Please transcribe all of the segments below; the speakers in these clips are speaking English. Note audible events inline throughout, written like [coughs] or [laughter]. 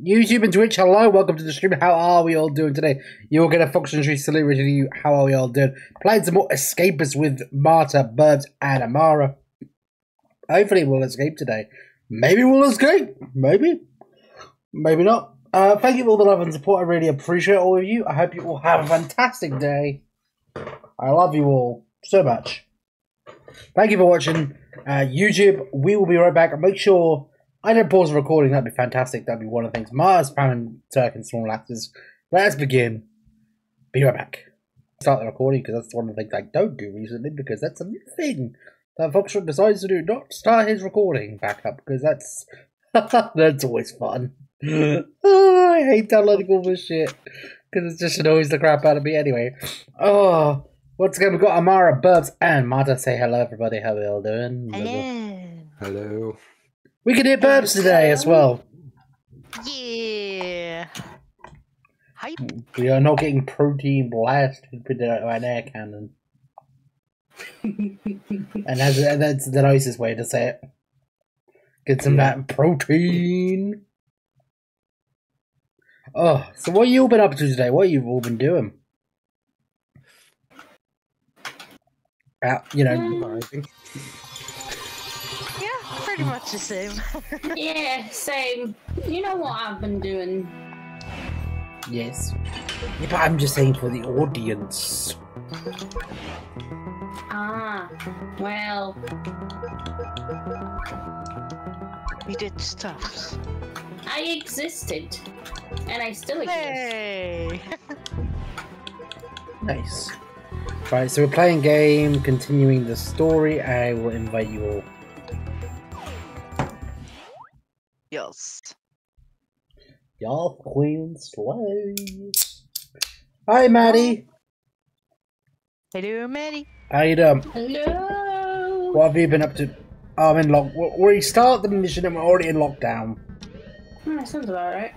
YouTube and Twitch, hello, welcome to the stream. How are we all doing today? You're gonna Fox and Tree celebrity you. How are we all doing? Playing some more Escapists with Marta, Burbs, and Amara. Hopefully we'll escape today. Maybe we'll escape. Maybe. Maybe not. Uh, thank you for all the love and support. I really appreciate all of you. I hope you all have a fantastic day. I love you all so much. Thank you for watching. Uh, YouTube, we will be right back. Make sure I don't pause the recording. That'd be fantastic. That'd be one of the things. Mars, Pan, Turk, and small actors. Let's begin. Be right back. Start the recording because that's one of the things I don't do recently because that's a new thing that Foxtrot decides to do. Not start his recording back up because that's [laughs] that's always fun. oh, [laughs] I hate downloading all this shit because it just annoys the crap out of me anyway. Oh, once again, we've got Amara, Burbs, and Marta. Say hello, everybody. How are we all doing? Hello. Hello. We can hear Burbs today as well. Yeah. Hype. We are not getting protein blasted with an air cannon. [laughs] and that's, that's the nicest way to say it. Get some of that protein. Oh, so what you all been up to today? What you all been doing? Uh, you know, Surviving. Yeah, pretty much the same. [laughs] Yeah, same. You know what I've been doing? yes. Yeah, but I'm just saying for the audience. Ah, well, we did stuff. I existed. And I still exist. Hey. [laughs] Nice. Right, so we're playing game, continuing the story. I will invite you all. Yes. Y'all queen slaves. Hi, Maddie. Hello, Maddie. How you doing? Hello. What have you been up to? Oh, I'm in lock. We start the mission and we're already in lockdown. Hmm, that sounds about right.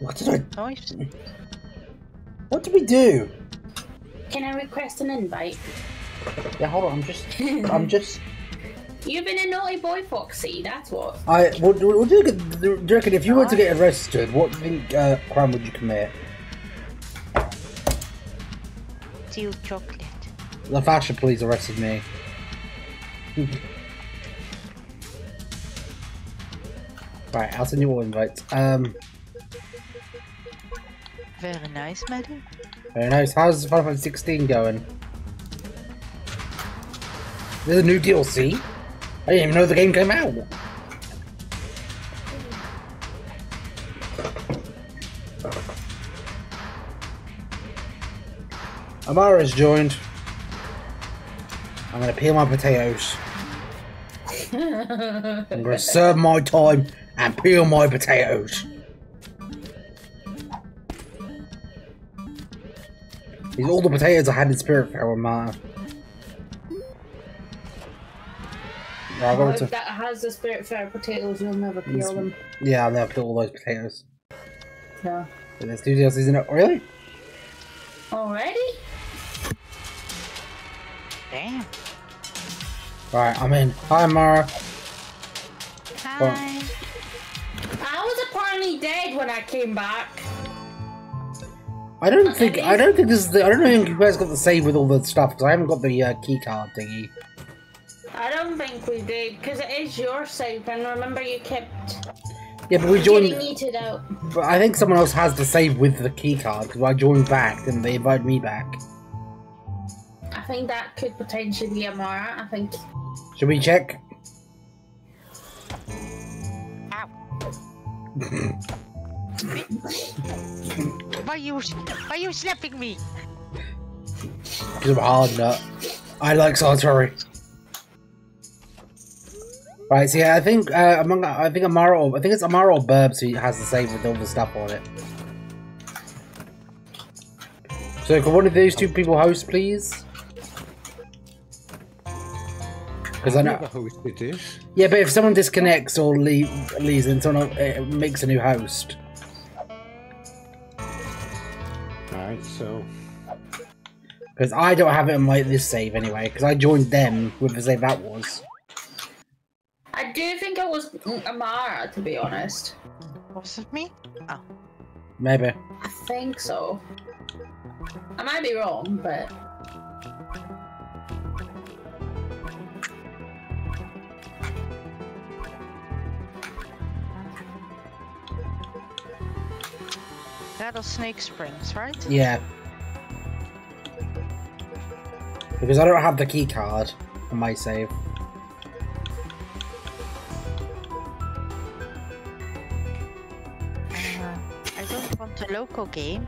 What did I? Nice. What did we do? Can I request an invite? Yeah, hold on. I'm just. [laughs] I'm just. You've been a naughty boy, Foxy. That's what. I. What, what do, you, get- do you reckon if you were to get arrested, what think uh, crime would you commit? Steal chocolate. The fashion police arrested me. right, I'll send you all invites. Um, Very nice, Mary. very nice. How's Final Fantasy 16 going? There's a new DLC. I didn't even know the game came out. Amara's joined. I'm gonna peel my potatoes. I'm gonna [laughs] serve my time and peel my potatoes. These are all the potatoes I had in Spirit Fair Amara. I'll go if to, that has the spirit fair potatoes, you'll never peel them. yeah, I'll never peel all those potatoes. No. But there's two DLCs in it. Really? Already? Damn. Right, I'm in. Hi, Amara. Hi. I was apparently dead when I came back. I don't think I don't think this is the I don't think you guys got the save with all the stuff because I haven't got the uh, key card thingy. I don't think we did, because it is your save, and remember you kept Yeah, but we getting joined. eated out. But I think someone else has the save with the key card because I joined back and they invited me back. I think that could potentially be Amara. I think. Should we check? Ow. [laughs] why you why are you slapping me? Because I'm a hard nut. I like solitary. Right, so yeah, I think uh, among I think Amara or I think it's Amara or Burbs who has the save with all the stuff on it. So can one of those two people host, please? Because I know. hosted this. Yeah, but if someone disconnects or leave, leaves, and someone uh, makes a new host. Right, so Because I don't have it on my this save anyway. Because I joined them with the save that was. I do do think it was Amara, to be honest. Was it me? Oh. Maybe. I think so. I might be wrong, but Rattlesnake Springs, right? Yeah. Because I don't have the key card on my save. A local game.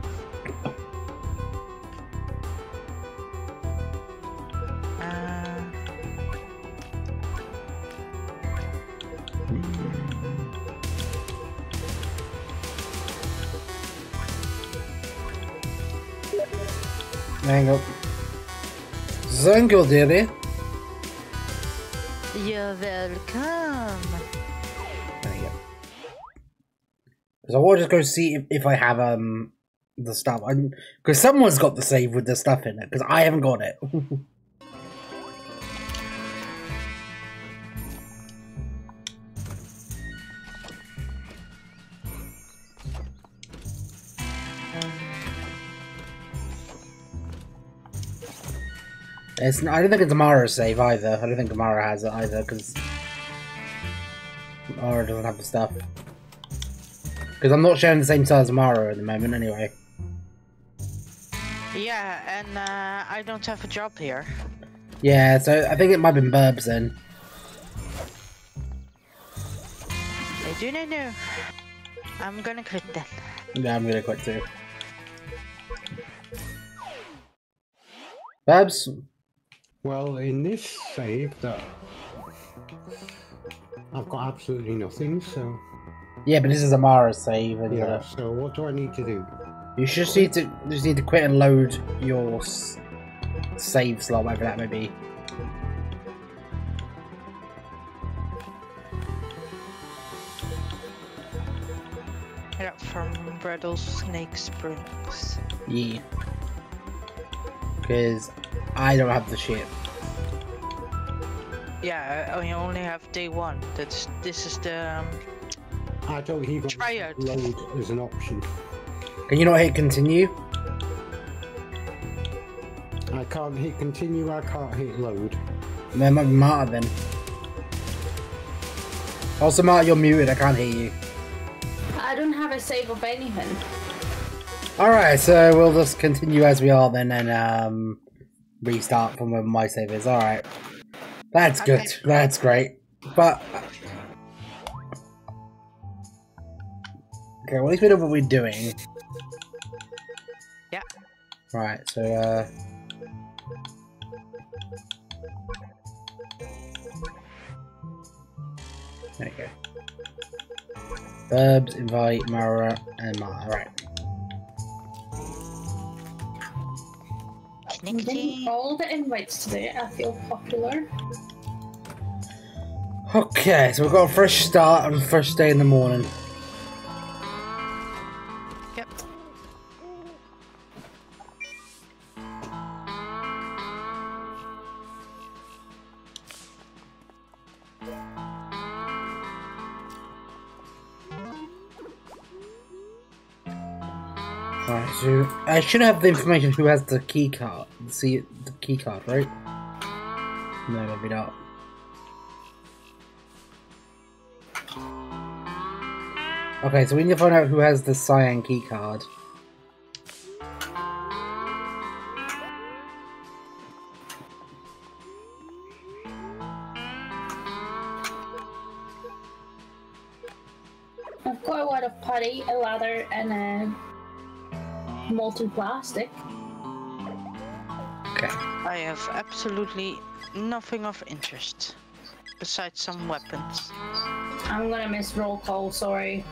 Uh, Hang up. Zungle, dearie. you're welcome. Because I want to just go see if, if I have um the stuff. Because someone's got the save with the stuff in it. Because I haven't got it. [laughs] It's, I don't think it's Amara's save either. I don't think Amara has it either because Amara doesn't have the stuff. Because I'm not sharing the same size as Amara at the moment, anyway. Yeah, and uh, I don't have a job here. Yeah, so I think it might have been Burbs then. I do not know. I'm gonna quit then. Yeah, I'm gonna quit too. Burbs, Well, in this save, that I've got absolutely nothing. So yeah, but this is Amara's save, and yeah. uh, So what do I need to do? you just need to you just need to quit and load your s- save slot, whatever that may be. Yeah, from Rattlesnake Springs. Yeah. Because I don't have the shit. Yeah, I I only have day one. That's this is the um, I don't even Tryout. load as an option. Can you not hit continue? I can't hit continue. I can't hit load. There might be Marta then. Also, Marta, you're muted. I can't hear you. I don't have a save of anything. Alright, so we'll just continue as we are then and um, restart from where my save is. Alright. That's good. That's great. But. Okay, well, at least we know what we're doing. Yeah. Right, so, uh. There you go. Burbs, invite, Mara, and Mara. Right. I'm getting all the invites today. I feel popular. Okay, so we've got a fresh start and first day in the morning. I should have the information who has the key card. See the key card, right? No, maybe not. Okay, so we need to find out who has the cyan key card. A plastic. Okay. I have absolutely nothing of interest besides some weapons. I'm gonna miss roll call. Sorry.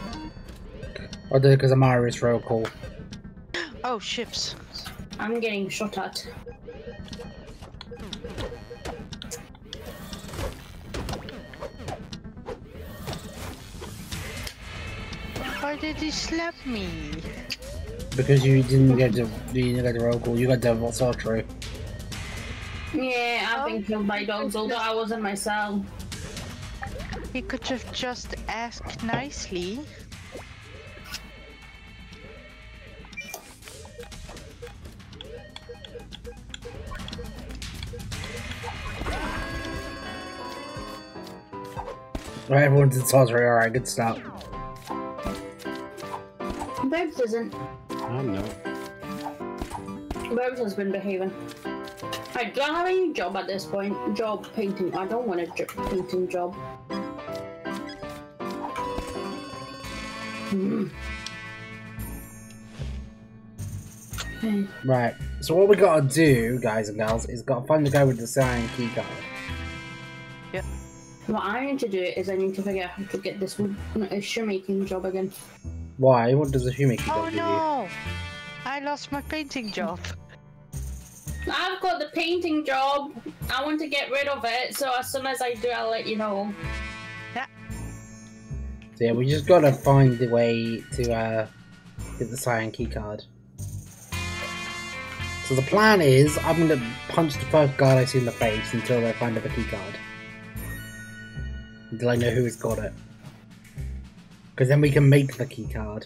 Or do because Amara is roll call. Oh, ships. I'm getting shot at. Why did he slap me? Because you didn't get the you didn't get the roll call, you got the sorcery. Yeah, I've been killed by dogs, although I wasn't myself. cell. He could have just asked nicely. Right, everyone's in sorcery. All right, good start. Babes isn't. I'm not. Babes has been behaving. I don't have any job at this point. Job painting. I don't want a jo- painting job. Hmm. Okay. Right. So what we gotta do, guys and gals, is gotta find the guy with the cyan key card. What I need to do is I need to figure out how to get this one- a shoemaking job again. Why? What does the shoemaking Oh job give you? no! I lost my painting job. I've got the painting job. I want to get rid of it, so as soon as I do, I'll let you know. So yeah, we just gotta find the way to uh, get the cyan key card. So the plan is, I'm gonna punch the first guard I see in the face until I find the key card. Until I know who's got it. Because then we can make the key card.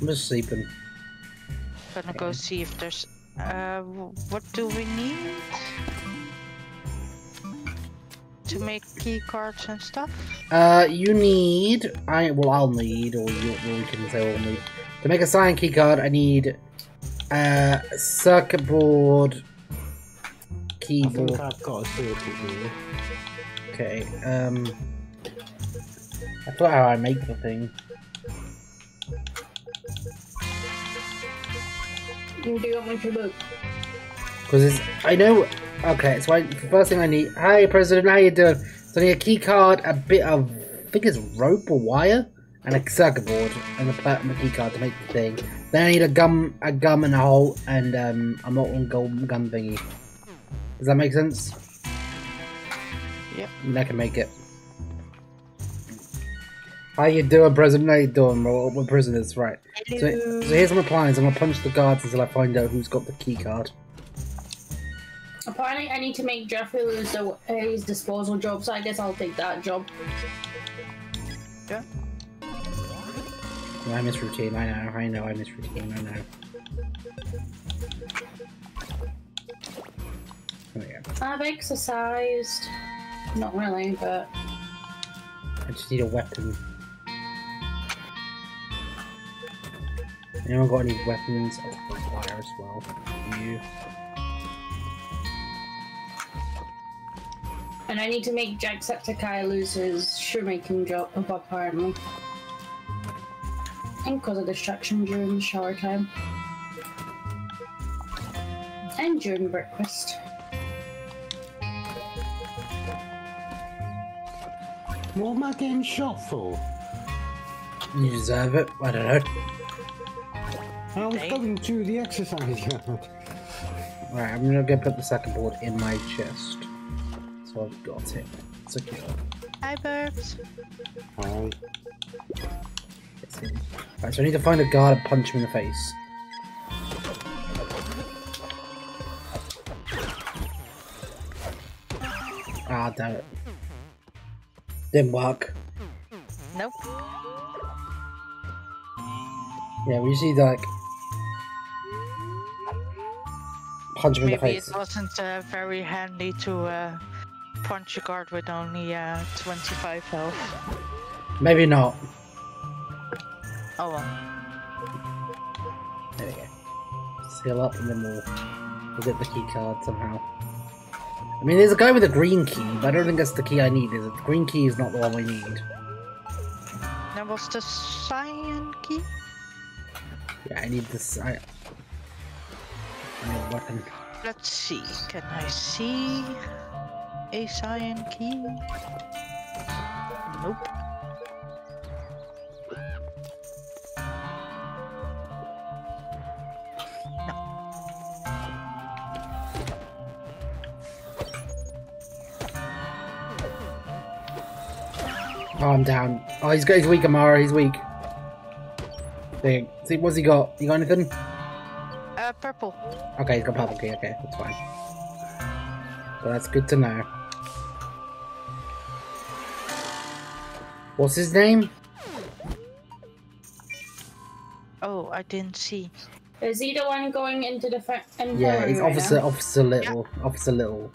I'm just sleeping. Gonna go see if there's. Uh, what do we need? To make key cards and stuff? Uh, you need. I well, I'll need, or you, or we can say we'll need to make a cyan key card. I need uh circuit board, I keyboard. think I've got a circuit here. Okay. Um, I thought how I make the thing. Do you want me to look? Because it's, I know, okay, so I, the first thing I need, hi President, how you doing? So I need a key card, a bit of, I think it's rope or wire, and a circuit board, and a platinum key card to make the thing. Then I need a gum, a gum and a hole, and um, a molten gold gun thingy. Does that make sense? Yep. And I can make it. How you doing, President? How you doing? We're, we're prisoners, right. So, so here's my plan, is I'm gonna punch the guards until I find out who's got the key card. Apparently, I need to make Jeffrey lose the, his disposal job, so I guess I'll take that job. Yeah. I miss routine, I know, I know, I miss routine, I know. Oh yeah, I've exercised. Not really, but I just need a weapon. Anyone got any weapons? A fire as well. You. and I need to make Jacksepticeye lose his shoemaking job, apparently. And cause a distraction during the shower time. And during breakfast. What am I getting shot for? You deserve it. I don't know. I was Dang. going to the exercise yard. Right, I'm gonna go put the second board in my chest. So I've got it. Secure. Hi, Burbs. Hi. It's in. Right, so I need to find a guard and punch him in the face. Ah, damn it. Didn't work. Nope. Yeah, we usually like punch him in the Maybe face. it wasn't uh, very handy to uh, punch a guard with only uh, 25 health. Maybe not. Oh well. There we go. Seal up and then we'll, we'll get the key card somehow. I mean, there's a guy with a green key, but I don't think that's the key I need, is it? The green key is not the one we need. Now, what's the cyan key? Yeah, I need this. I, I need a weapon. Let's see. Can I see a cyan key? Nope. Oh, I'm down. Oh, he's got. He's weak, Amara. He's weak. There. See, what's he got? You got anything? Uh, purple. Okay, he's got purple key. Okay, that's fine. But that's good to know. What's his name? Oh, I didn't see. Is he the one going into the fa- Yeah, infirmary it's right Officer now? Officer Little. Officer Little.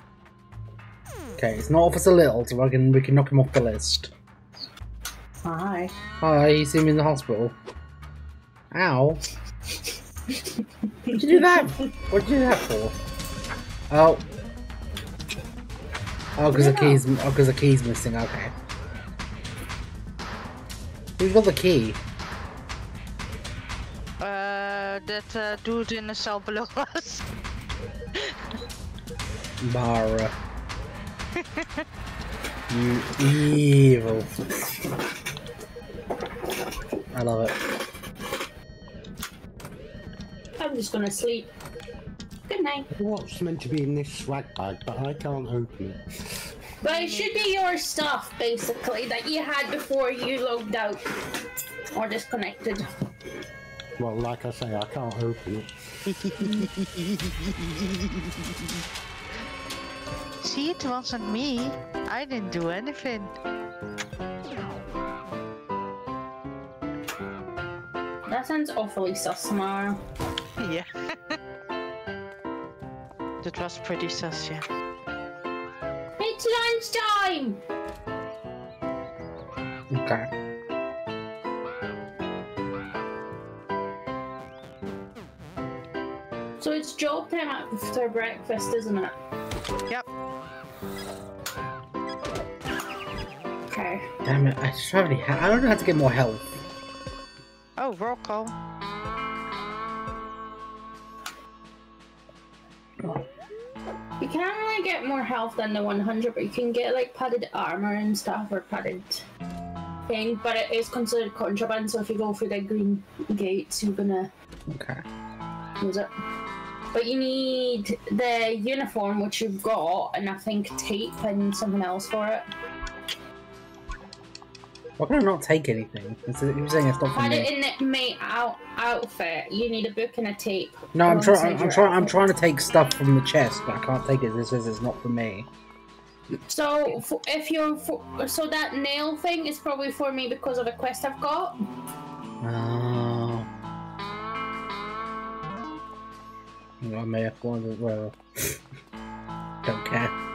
Okay, it's not Officer Little, so I can we can knock him off the list. Hi. Hi, you see me in the hospital. Ow. What'd you do that? What'd you do that for? Oh. Oh, because the Yeah. key's oh, because the key's missing. Okay. Who's got the key? Uh, that uh, dude in the cell below [laughs] us. Mara. you evil. I love it. I'm just gonna sleep. Good night. What's meant to be in this swag bag, but I can't open it. But it should be your stuff, basically, that you had before you logged out or disconnected. Well, like I say, I can't open it. See, it wasn't me. I didn't do anything. That sounds awfully sus, Samara. Yeah. [laughs] that was pretty sus, yeah. It's lunchtime! Okay. So it's job time after breakfast, isn't it? Yep. Okay. Damn it! I just have any. I don't know how to get more health. Oh, roll call. You can't really get more health than the 100, but you can get like padded armor and stuff or padded thing. But it is considered contraband, so if you go through the green gates, you're gonna Okay. lose it. But you need the uniform, which you've got, and I think tape and something else for it. Why can I not take anything? You're saying it's not for Had it me. in the mate out outfit. You need a book and a tape. No, I'm trying. I'm, trying. I'm trying to take stuff from the chest, but I can't take it. This says it's not for me. So if you're so that nail thing is probably for me because of a quest I've got. Oh. I may have gone as well. [laughs] Don't care.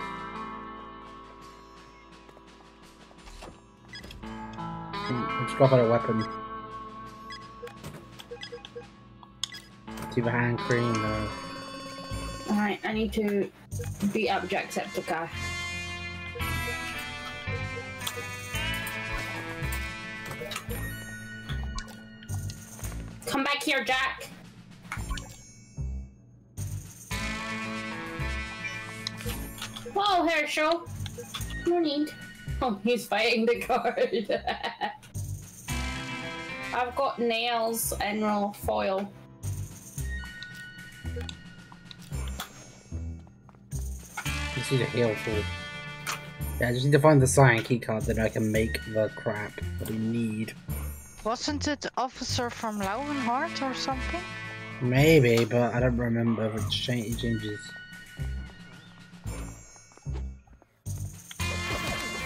Let's drop out a weapon. Do a hand cream? No. Alright, I need to beat up Jacksepticeye. Come back here, Jack. Whoa, Herschel. Morning. Oh, he's fighting the [laughs] guard. I've got nails and roll foil. Just need a heal for. Yeah, I just need to find the cyan key card, then I can make the crap that we need. Wasn't it officer from Lauenhart or something? Maybe, but I don't remember if it cha- it changes.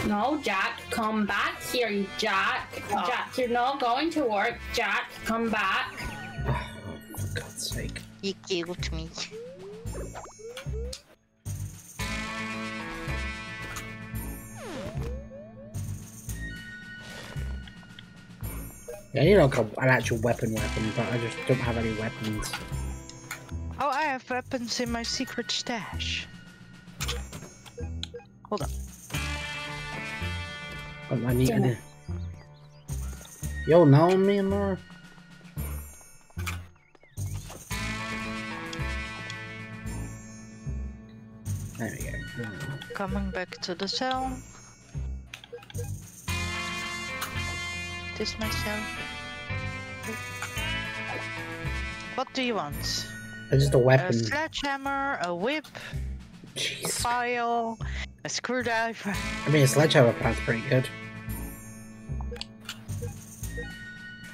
No, Jack, come back here, you Jack. Oh. Jack, you're not going to work. Jack, come back. Oh, for God's sake. He killed me. Yeah, you know, like a- an actual weapon weapon, but I just don't have any weapons. Oh, I have weapons in my secret stash. Hold on. But I need Damn it. Yo, know me more. There we go. Coming back to the cell. This my cell. What do you want? It's just a weapon. A sledgehammer, a whip, Jeez. file, a screwdriver. I mean, a sledgehammer plant's pretty good.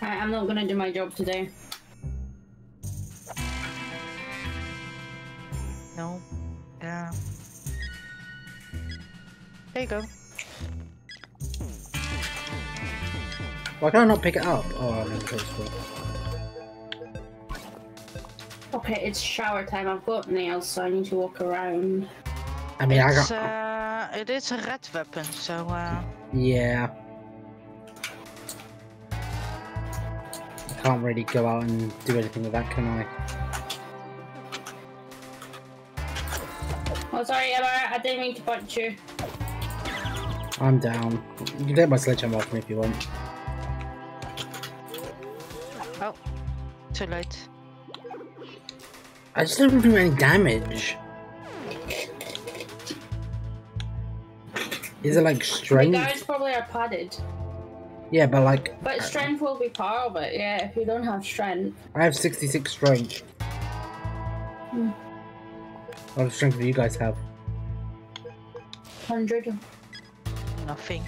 Alright, I'm not gonna do my job today. No. Yeah. There you go. Why can I not pick it up? Oh, I never chose for Okay, it's shower time. I've got nails, so I need to walk around. I mean, I got. uh, it is a red weapon, so uh, Yeah. Can't really go out and do anything with that, can I? Oh, sorry, Emma. I didn't mean to punch you. I'm down. You can take my sledgehammer off me if you want. oh, too late. I just don't do any damage. Is it like The strength? guards probably are padded. Yeah, but like But strength will be part of it, yeah, if you don't have strength. I have 66 strength. Hmm. What of strength do you guys have? 100. Nothing.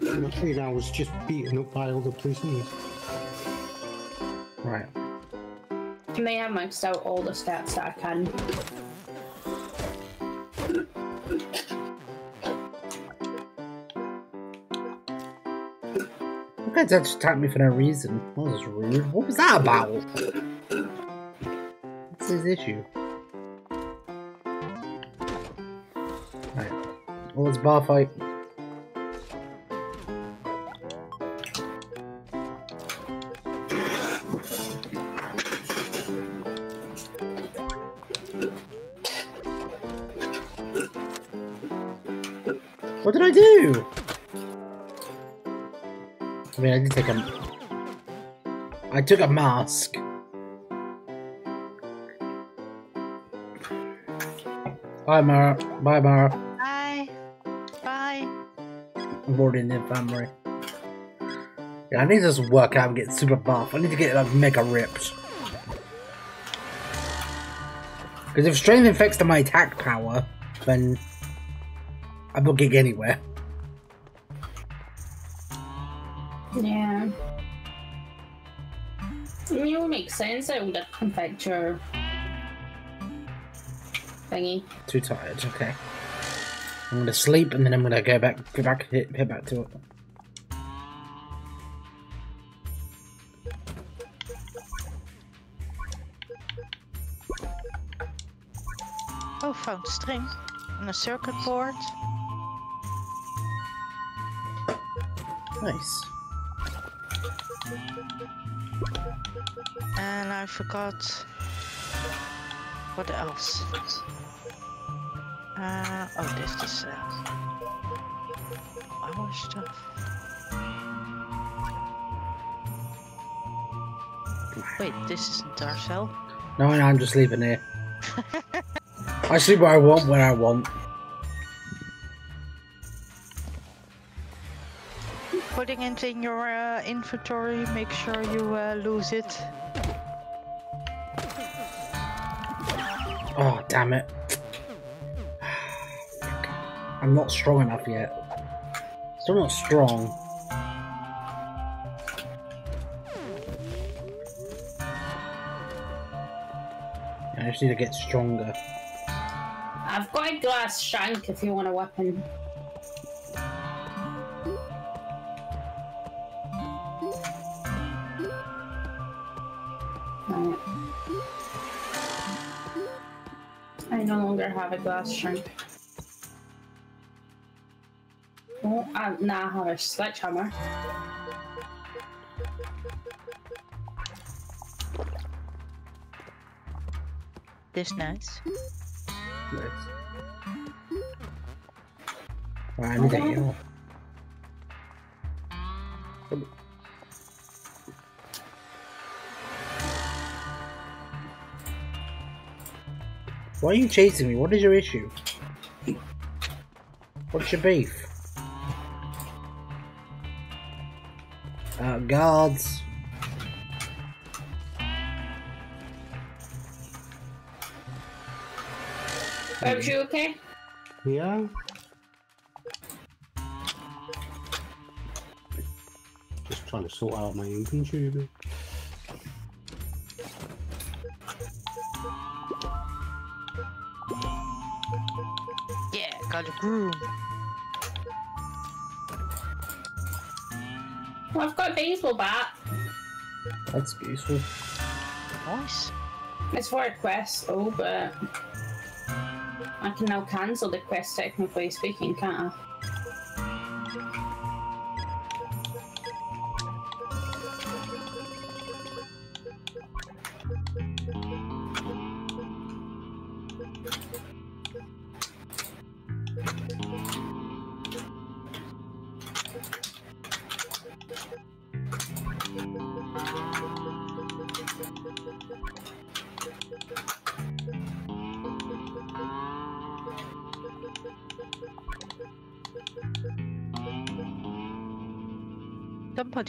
Nothing, I was just beaten up by all the prisoners. Right. I may have maxed out all the stats that I can. Guys just attacked me for no reason. That was rude. What was that about? What's his issue? Right. Well, it's bar fight. What did I do? I mean, I did take a. I took a mask. Bye, Mara. Bye, Mara. Bye. Bye. I'm already in the infirmary. Yeah, I need to just work out and get super buff. I need to get like mega ripped. Because if strength infects to my attack power, then I will get anywhere. Yeah. I mean, it would make sense I it would affect your thingy. Too tired. Okay. I'm gonna sleep and then I'm gonna go back, go back, hit, hit back to it. Oh, found string on a circuit board. Nice. And I forgot. What else? Uh, oh, this is uh, our stuff. Wait, this isn't our cell. No, no, I'm just leaving here. [laughs] I sleep where I want when I want. It in your uh, inventory, make sure you uh, lose it. Oh, damn it. I'm not strong enough yet. Still not strong. I just need to get stronger. I've got a glass shank if you want a weapon. Have a glass shank. Oh, I now have a sledgehammer. This nice. Nice. Right, I need Why are you chasing me? What is your issue? What's your beef? Uh, guards. Are you okay? Yeah? Just trying to sort out my inventory a bit. Yeah. got a broom. Well, I've got a baseball bat. That's useful. Nice. It's for a quest, oh, but I can now cancel the quest technically speaking, can't I?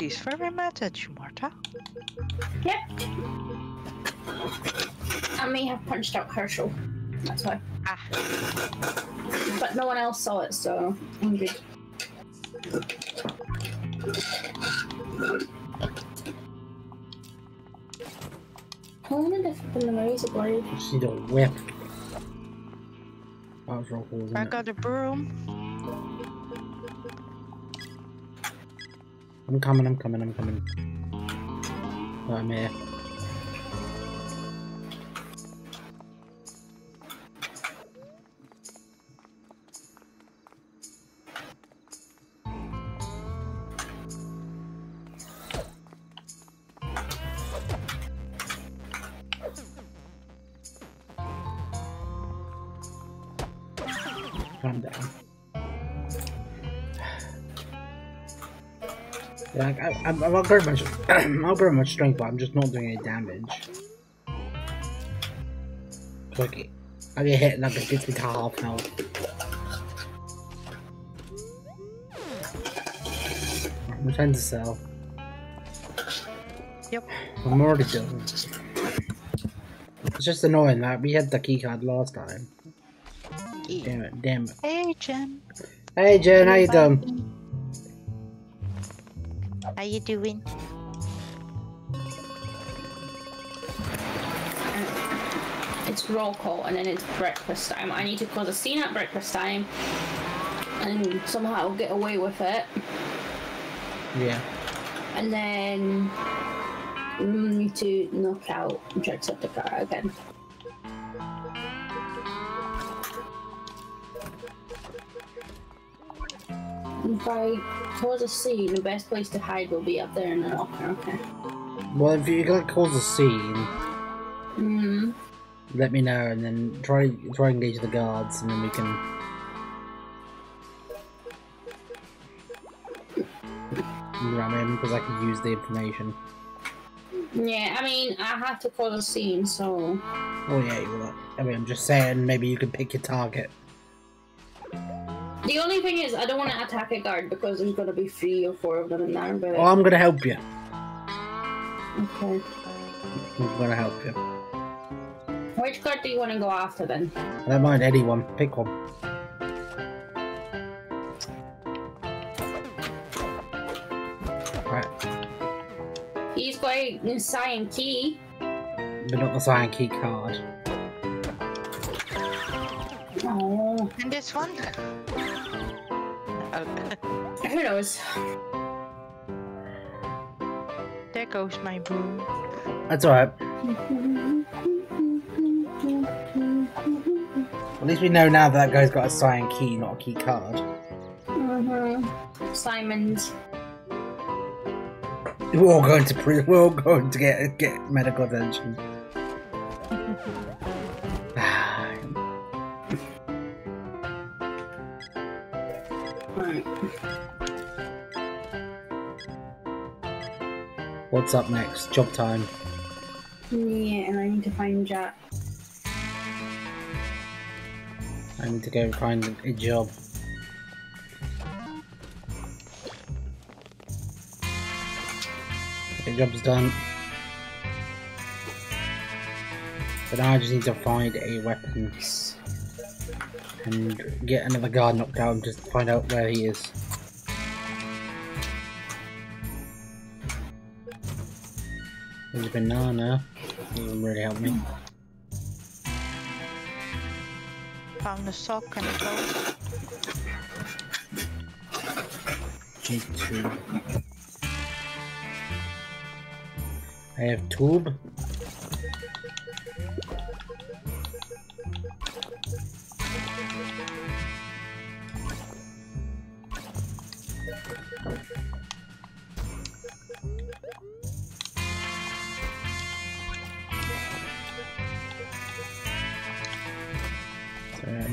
Somebody's very mad at you, Marta. Yep. I may have punched out Herschel. That's why. Ah, But no one else saw it, so I'm good. I wanted to flip the razor blade. Just need a whip. That was real I got a broom. I'm coming, I'm coming, I'm coming. Oh, I'm here. I, I, I'm, I'm not very much, [clears throat] very much strength, but I'm just not doing any damage. Like, I get hit and that gets me to half health. I'm trying to sell. Yep. I'm already done. It's just annoying that we had the key card last time. Damn it, damn it. Hey, Jen. Hey Jen, how you doing? How you doing? It's roll call and then it's breakfast time. I need to cause a scene at breakfast time and somehow get away with it. Yeah. And then we need to knock out Jacksepticeye again. If I cause a scene, the best place to hide will be up there in the locker, okay? Well, if you're gonna cause a scene, Hmm. let me know, and then try try and engage the guards, and then we can. Ram in because I can use the information. Yeah, I mean, I have to cause a scene, so. Oh yeah, you will. I mean, I'm just saying, maybe you can pick your target. The only thing is, I don't want to attack a guard because there's gonna be three or four of them in there, but. Oh, I'm gonna help you. Okay. I'm gonna help you. Which guard do you want to go after then? I don't mind anyone. Pick one. Right, He's got a cyan key. but not the cyan key card. Oh, And this one? Oh, [laughs] who knows? there goes my broom. That's alright. At least we know now that, that guy's got a cyan key, not a key card. Mm-hmm. Simon's. We're all going to pre- we're all going to get get medical attention. What's up next? Job time. Yeah, and I need to find Jack. I need to go find a job. The job's done. But now I just need to find a weapon and get another guard knocked out and just find out where he is. There's a banana. Doesn't really help me. Found a sock and a I have tube.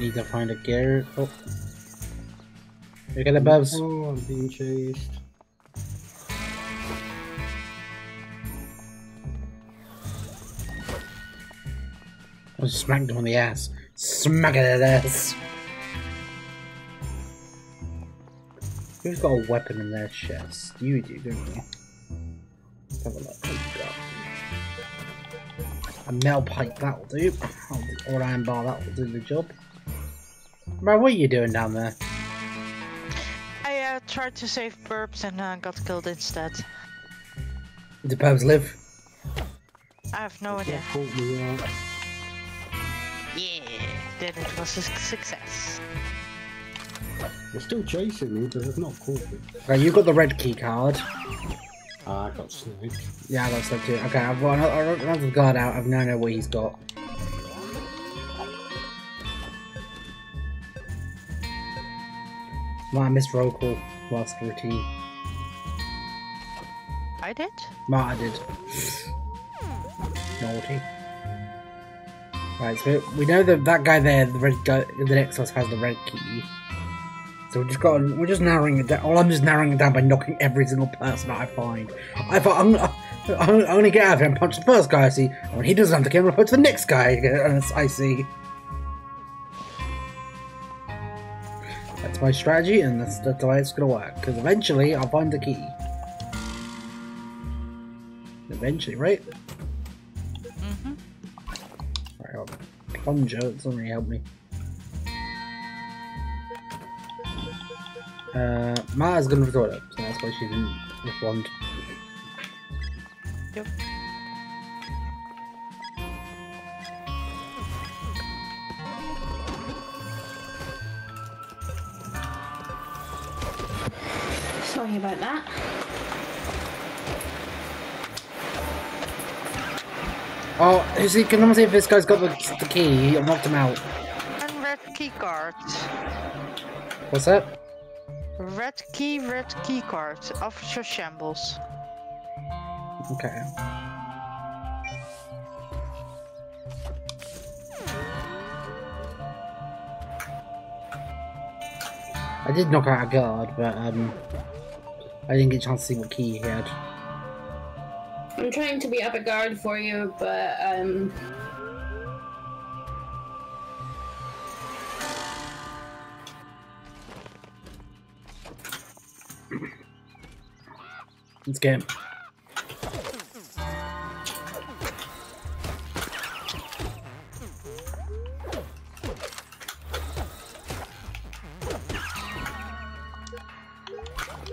Need to find a gear. Oh. Look at the bubs. Oh, I'm being chased. Oh, I smacked him on the ass. Smack it at ass. Who's got a weapon in their chest? You do, don't you? Let's have a look. What you got? A metal pipe, that'll do. Or iron bar, that'll do the job. Bro, what are you doing down there? I uh, tried to save Burbs and uh, got killed instead. Do pubs live? I have no idea. What caught me out? Yeah, then it was a success. They're still chasing me, but they've not caught me. Right, you got the red key card. Ah, I got sniped. Yeah, I got so too. Okay, I've got another, I've got another guard out. I've now know what he's got. Have missed roll call whilst routine. I did? i did. Naughty. Right, so we know that that guy there, the red guy, the next to us has the red key. So we just got, we're just narrowing it down. Well, I'm just narrowing it down by knocking every single person that I find. I thought I'm, I'm, I'm gonna get out of here and punch the first guy I see. And when he doesn't have the gonna punch the next guy [laughs] I see. That's my strategy, and that's, that's the way it's gonna work. Because eventually, I'll find the key. Eventually, right? Mm-hmm. Right, I'll plunger, it doesn't really help me. Uh, Mara's gonna throw it so that's why she didn't respond. Yep. Sorry about that. Oh, is he? Can someone see if this guy's got the, the key? I knocked him out. And red key card. What's that? Red key, red key card. Officer shambles. Okay. I did knock out a guard, but um, I didn't get a chance to see what key he had. I'm trying to be up a guard for you, but um, Let's get him.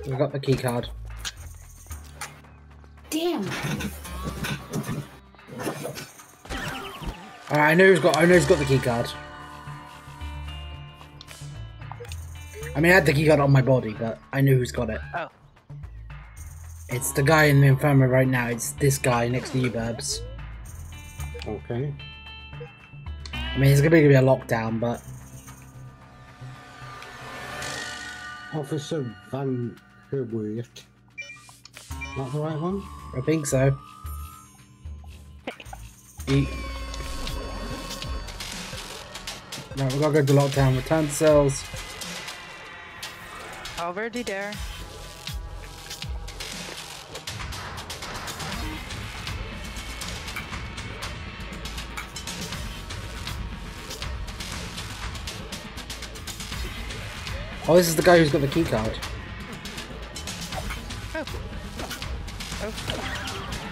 We got the key card. damn. Alright, I know who's got. I know who's got the key card. I mean, I had the key card on my body, but I knew who's got it. Oh. It's the guy in the infirmary right now. It's this guy next to you, Burbs. Okay. I mean, it's gonna be, gonna be a lockdown, but Officer Van Herwert. Not the right one? I think so. He... Right, we gotta go to lockdown. Return to cells. Already there. Oh, this is the guy who's got the key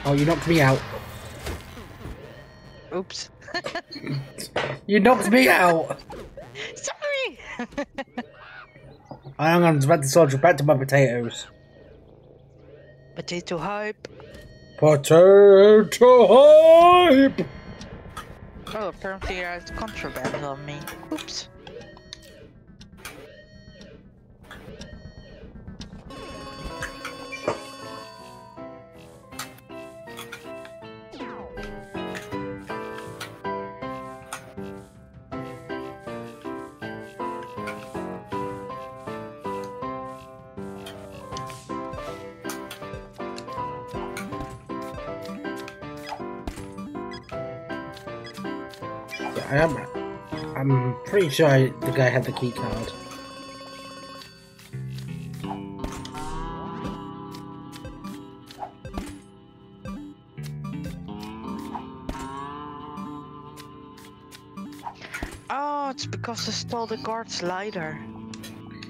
Oh. You knocked me out. Oops. [laughs] You knocked me out. [laughs] Sorry. [laughs] I'm about to soldier back to my potatoes. Potato hype. Potato hype. Oh, apparently there's contraband on me. Oops. Pretty sure I, the guy had the key card. Oh, it's because I stole the guard's lighter.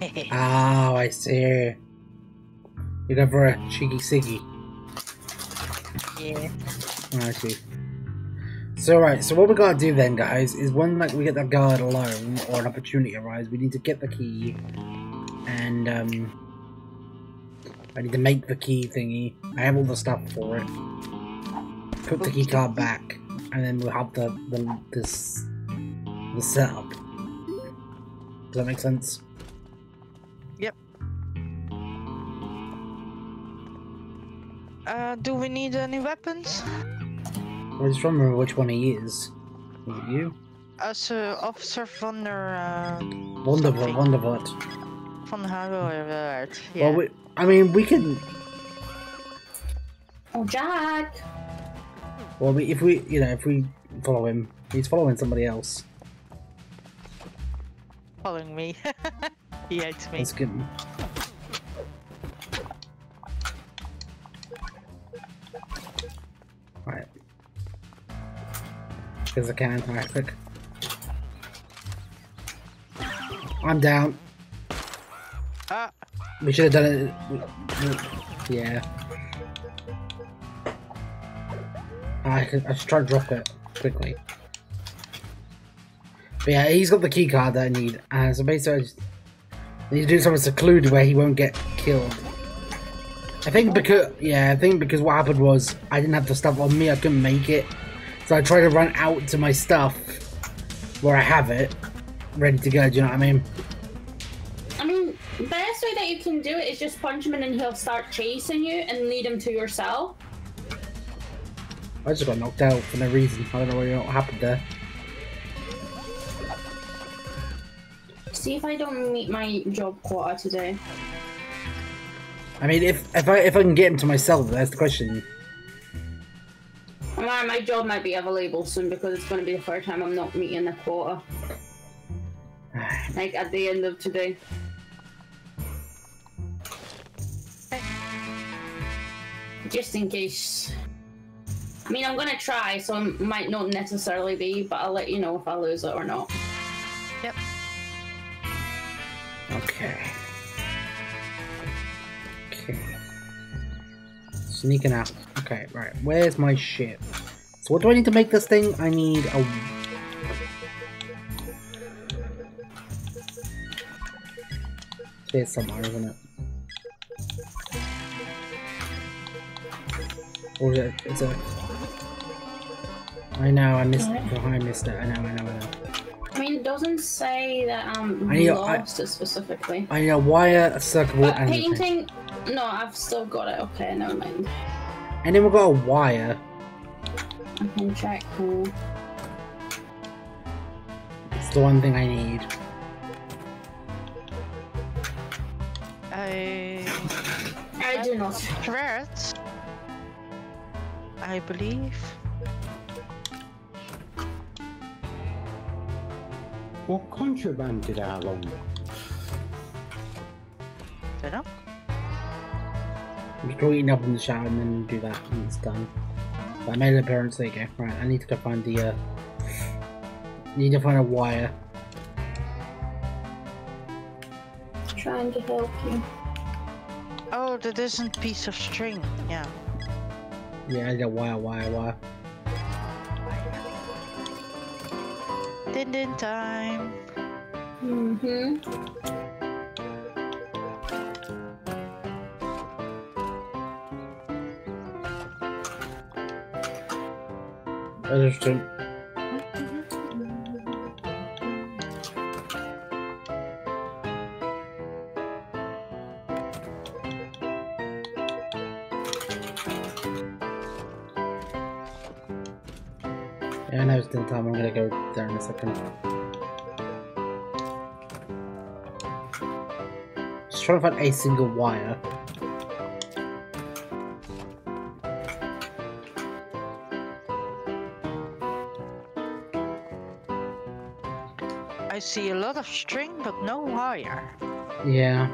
Oh, [laughs] I see. You're going for a cheeky siggy. yeah. Oh, I see. So right, so what we gotta do then, guys, is when like we get that guard alone or an opportunity arises, we need to get the key, and um, I need to make the key thingy. I have all the stuff for it. Put the key card back, and then we'll have the the this the setup. Does that make sense? Uh, do we need any weapons? I just remember which one he is. Is it you? As uh, Officer von der... Uh, Wonderful, something. wonderful. Van Houwelaert, yeah. Well, we, I mean, we can. Oh, Jack! Well, we, if we, you know, if we follow him, he's following somebody else. Following me. [laughs] he hates me. That's good. Because I can, right, quick. I'm down. Ah, We should have done it. Yeah. I I should try to drop it quickly. But yeah, he's got the key card that I need. Uh, so basically, I just need to do something secluded where he won't get killed. I think because yeah, I think because what happened was I didn't have the stuff on me, I couldn't make it. So I try to run out to my stuff where I have it, ready to go. Do you know what I mean? I mean, the best way that you can do it is just punch him in and he'll start chasing you and lead him to your cell. I just got knocked out for no reason. I don't know what happened there. See if I don't meet my job quota today. I mean, if if I if I can get him to myself, that's the question. My, my job might be available soon because it's going to be the first time I'm not meeting the quota. [sighs] Like at the end of today. Just in case. I mean, I'm gonna try, so it might not necessarily be, but I'll let you know if I lose it or not. yep. Okay. Okay. Sneaking out. Okay, right. Where's my ship? So what do I need to make this thing? I need a... It's here somewhere, isn't it? Or is it... Is it... I know, I missed... it. Oh, I missed it. I know, I know, I know. I mean, it doesn't say that I'm I need- I- lost it specifically. I need a wire, a circle, But and a painting. No, I've still got it. Okay, never mind. And then we've got a wire. I can check. It's the one thing I need. I... I do not. Threat. I believe. What contraband did I have on? Don't know. You can clean up in the shower and then do that and it's done. But I made an appearance, there you go. Right, I need to go find the, uh... Need to find a wire. Trying to help you. Oh, that isn't piece of string. Yeah. Yeah, I need a wire, wire, wire. Din din time. Mm-hmm. Just Yeah, I dinner time. I'm gonna go there in a second. Just trying to find a single wire. See a lot of string, but no wire. Yeah.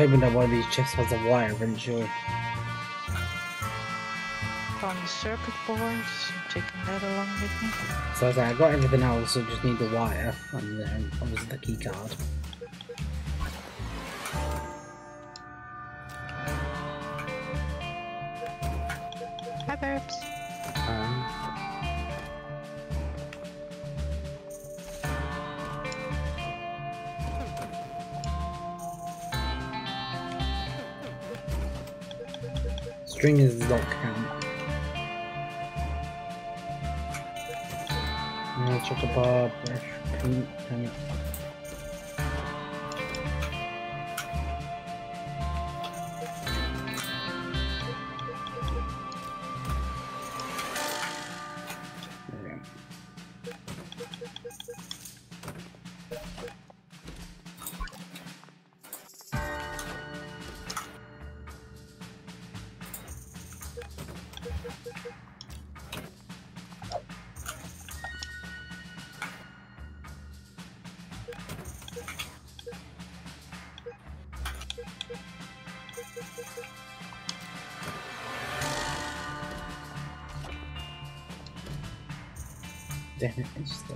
Hoping that one of these chests has a wire eventually. Found the circuit boards. I'm taking that along with me. So I was like, I got everything else, so just need the wire and then obviously the key card.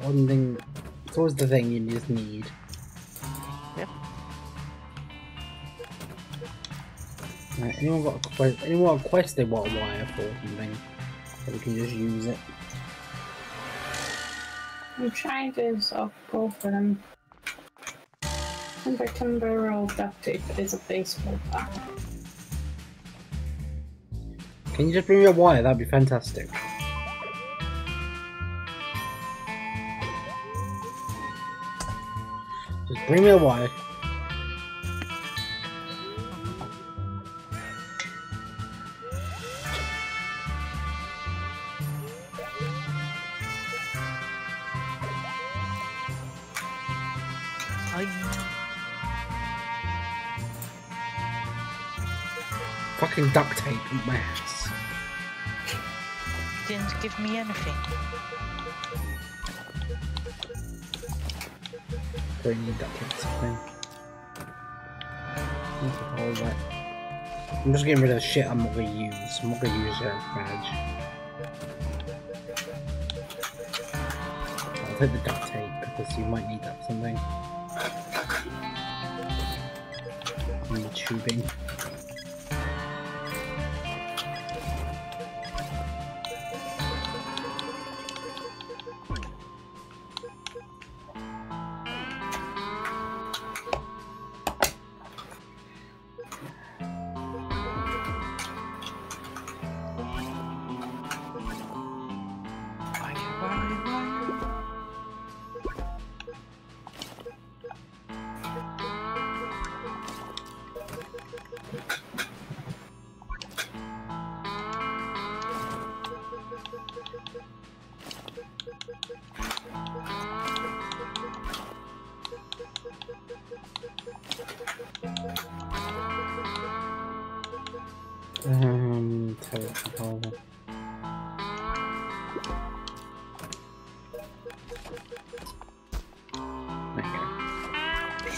One thing. It's always the thing you just need. Yep. Right, anyone got a quest? Anyone got a quest they want a wire for something? So we can just use it. I'm trying to solve both of them. Timber timber roll duct tape is a baseball bat. Can you just bring me a wire? That'd be fantastic. Bring me a. I Fucking duct tape in my ass. didn't give me anything. What's the that? I'm just getting rid of the shit I'm not gonna use. I'm gonna use your badge. I'll take the duct tape because you might need that for something. I need tubing.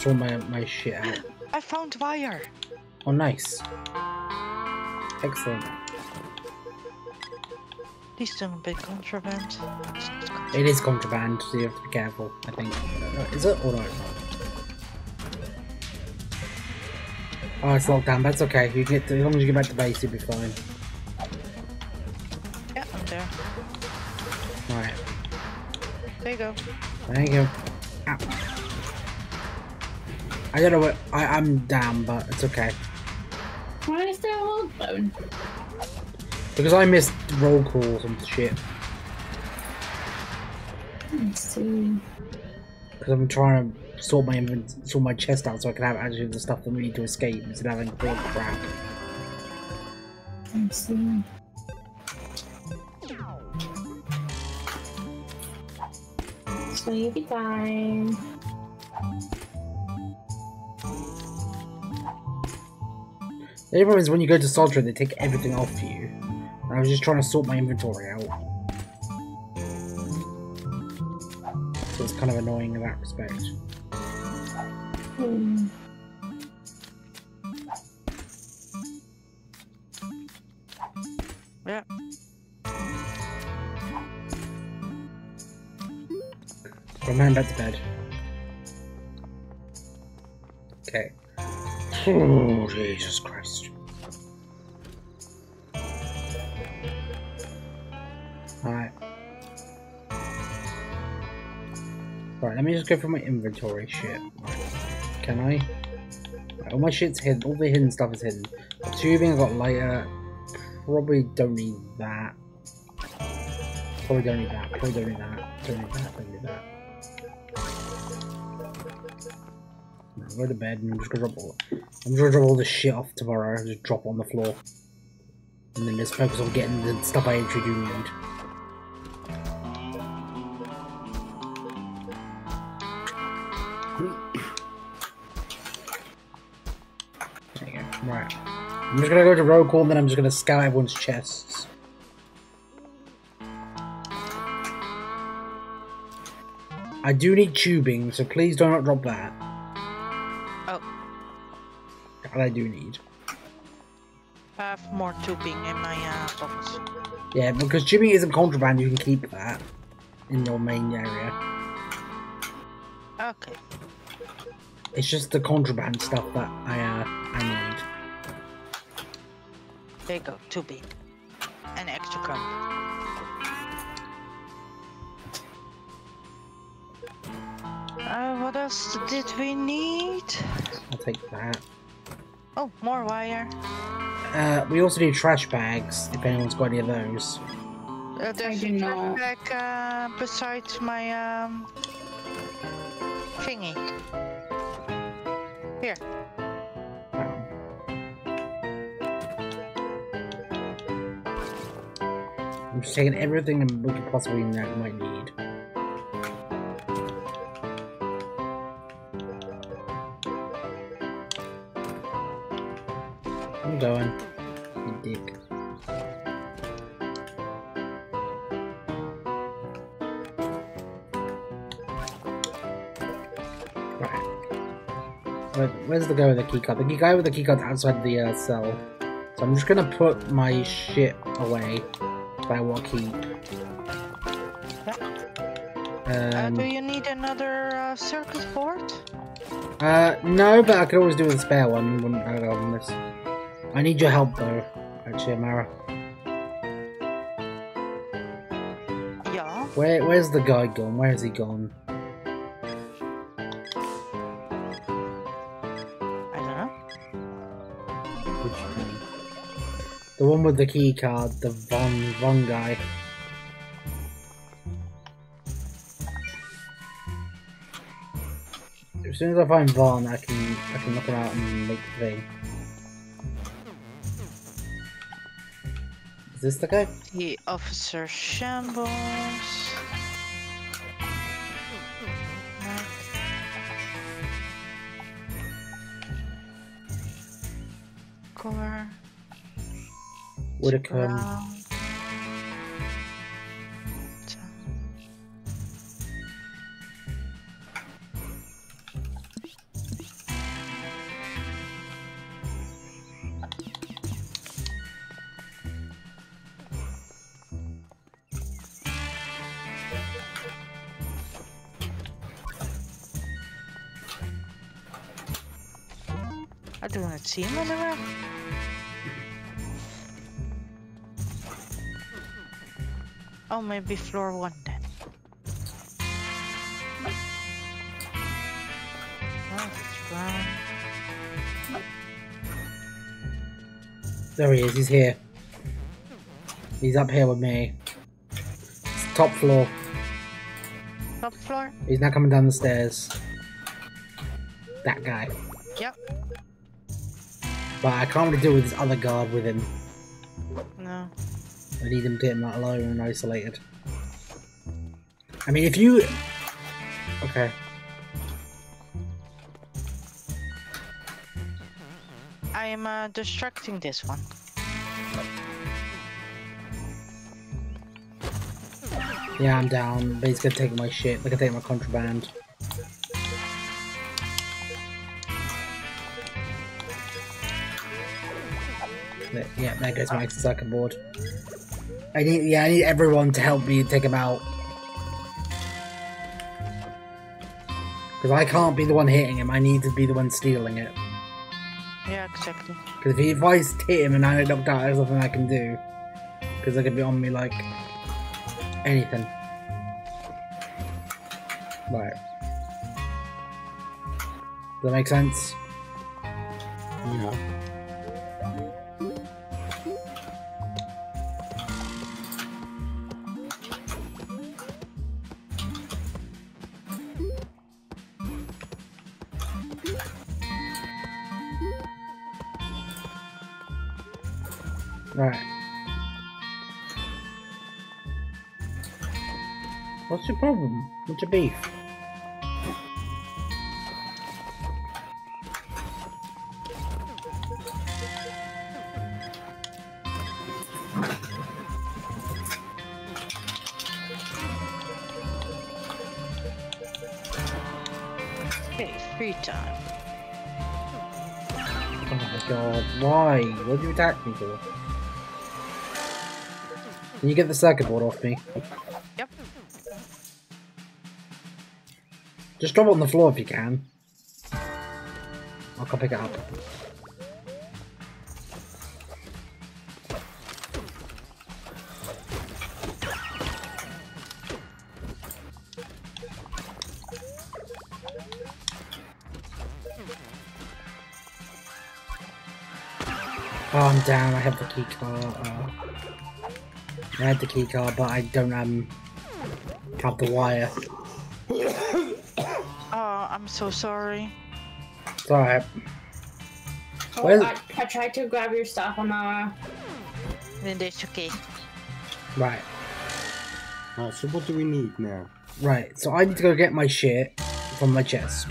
Sort my, my shit out. I found wire. Oh, nice. Excellent. Still a bit contraband. It is contraband, so you have to be careful, I think. Uh, Is it? Or no, it's not. Oh, it's locked down. That's okay. You get to, as long as you get back to base, you'll be fine. Yeah, I'm there. Right. There you go. Thank you. I don't know what. I, I'm down, but it's okay. Why is there a hold bone? Because I missed roll calls and shit. Let's see. Because I'm trying to sort my sort my chest out so I can have actually the stuff that we need to escape instead of having all the crap. Let's see. Sleepy time. The only problem is when you go to Soldier, they take everything off you. And I was just trying to sort my inventory out. So it's kind of annoying in that respect. Hmm. Yeah. So I'm heading back to bed. Okay. Oh, Jesus Christ. Just go through my inventory shit. Can I? Right, all my shit's hidden, all the hidden stuff is hidden. Tubing, I got lighter. Probably don't need that. Probably don't need that, probably don't need that, don't need that, don't need that. Go to bed and I'm just gonna drop all I'm just gonna drop all this shit off tomorrow, just drop it on the floor. And then just focus on getting the stuff I actually do need. Right. I'm just gonna go to roll call and then I'm just gonna scout everyone's chests. I do need tubing, so please do not drop that. Oh, That I do need. I have more tubing in my uh, box. Yeah, because tubing isn't contraband, you can keep that in your main area. Okay. It's just the contraband stuff that I uh I need. There you go, tubing. An extra crumb. Uh, what else did we need? I'll take that. Oh, more wire. Uh, we also need trash bags if anyone's got any of those. Uh, there's do a not. trash bag uh, beside my um thingy. Here. I'm just taking everything that we could possibly ne- might need. I'm going. Where's the guy with the keycard? The guy with the keycard's outside the uh, cell. So I'm just gonna put my shit away I will keep. Uh, Um, do you need another uh, circuit board? uh, no, but I could always do a spare one. Wouldn't hurt on this. I need your help though, actually, Amara. Yeah. Where, where's the guy gone? Where has he gone? The one with the key card, the Von Von guy. As soon as I find Von, I can I can knock him out and make the thing. Is this the guy? The officer shambles. Core. Whitaker. Brown. I do not see him anywhere. Oh, maybe floor one then. Oh. There he is. He's here. He's up here with me. It's top floor. Top floor? He's now coming down the stairs. That guy. Yep. But I can't really deal with this other guard with him. No. I need him to him like, alone and isolated. I mean, if you... Okay. I am uh, distracting this one. Yeah, I'm down, but he's gonna take my shit. They're gonna take my contraband. Yeah, there goes my circuit board. I need, yeah, I need everyone to help me take him out. Because I can't be the one hitting him, I need to be the one stealing it. Yeah, exactly. Because if, he, if I hit him and I get knocked out, there's nothing I can do. Because they're gonna be on me like anything. Right. Does that make sense? Yeah. You attack me for? Can you get the circuit board off me? Yep. Just drop it on the floor if you can. I'll come pick it up. Down. I have the key card. Uh, I had the key card, but I don't um have the wire. [coughs] Oh, I'm so sorry. It's alright. Oh, Where's- I, I tried to grab your stuff on our. Then it's okay. Right. Right, so what do we need now? Right, so I need to go get my shit from my chest.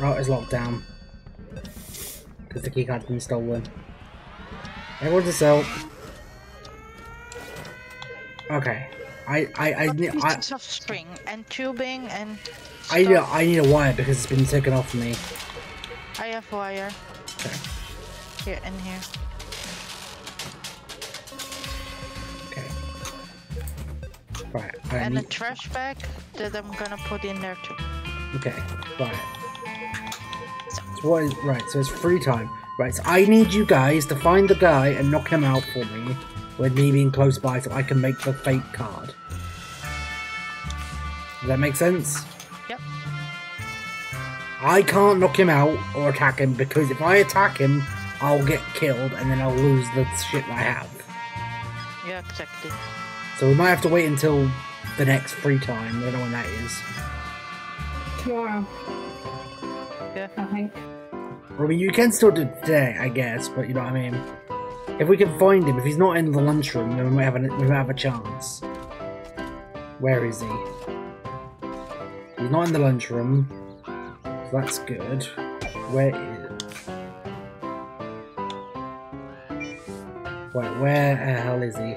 Route is locked down. Because the keycard's been stolen. Everyone's a cell. Okay. I I I need I, of string and tubing and I need stuff. I need a wire because it's been taken off me. I have wire. Okay. Here and here. Okay. Right. I And a trash bag that I'm gonna put in there too. okay. Right. So what is right? So it's free time. Right. So I need you guys to find the guy and knock him out for me, with me being close by, so I can make the fake card. Does that make sense? Yep. I can't knock him out or attack him because if I attack him, I'll get killed and then I'll lose the shit I have. Yeah, exactly. So we might have to wait until the next free time. I don't know when that is. Tomorrow, Yeah. I think. I mean, you can still do it today, I guess, but you know what I mean. If we can find him, if he's not in the lunchroom, then we might have a, we might have a chance. Where is he? He's not in the lunchroom, so that's good. Where is? Wait, where the hell is he?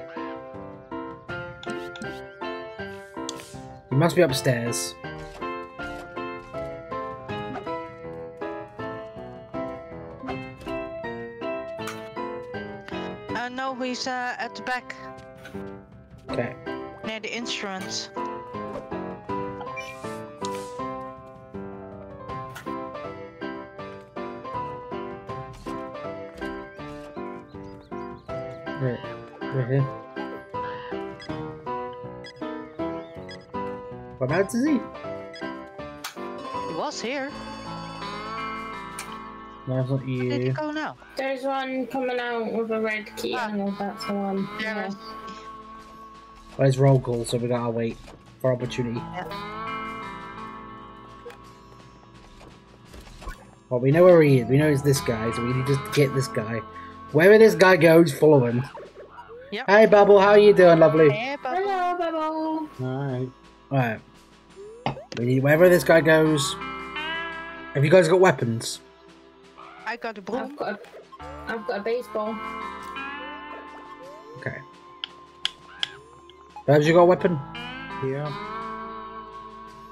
He must be upstairs. Back Okay. near the instruments. Right. Right here. Whereabouts is he? He was here. That's not Where did you. You go now? There's one coming out with a red key. Ah. I know that's the one. There Yeah. is. Well, it's roll call, so we gotta wait for opportunity. Well, we know where he is. We know it's this guy, so we need to just get this guy. Wherever this guy goes, follow him. Yep. Hey, Bubble, how you doing, lovely? Hey, Bubble. Hello, Bubble. Alright. Alright. We need wherever this guy goes. Have you guys got weapons? I got a broom. I've got a, I've got a baseball. Okay. Have you got a weapon? Yeah.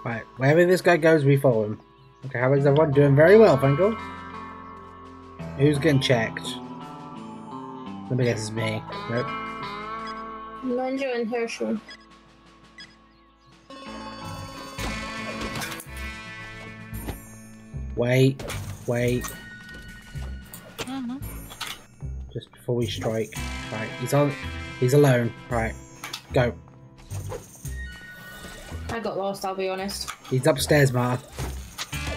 Right. Wherever this guy goes, we follow him. Okay, how is everyone doing? Very well, thank you. Who's getting checked? Let me guess it's me. Nope. Manjo and Herschel. Wait, wait, Mhm. just before we strike. Right, he's on. He's alone. Right, go. I got lost, I'll be honest. He's upstairs, Mark.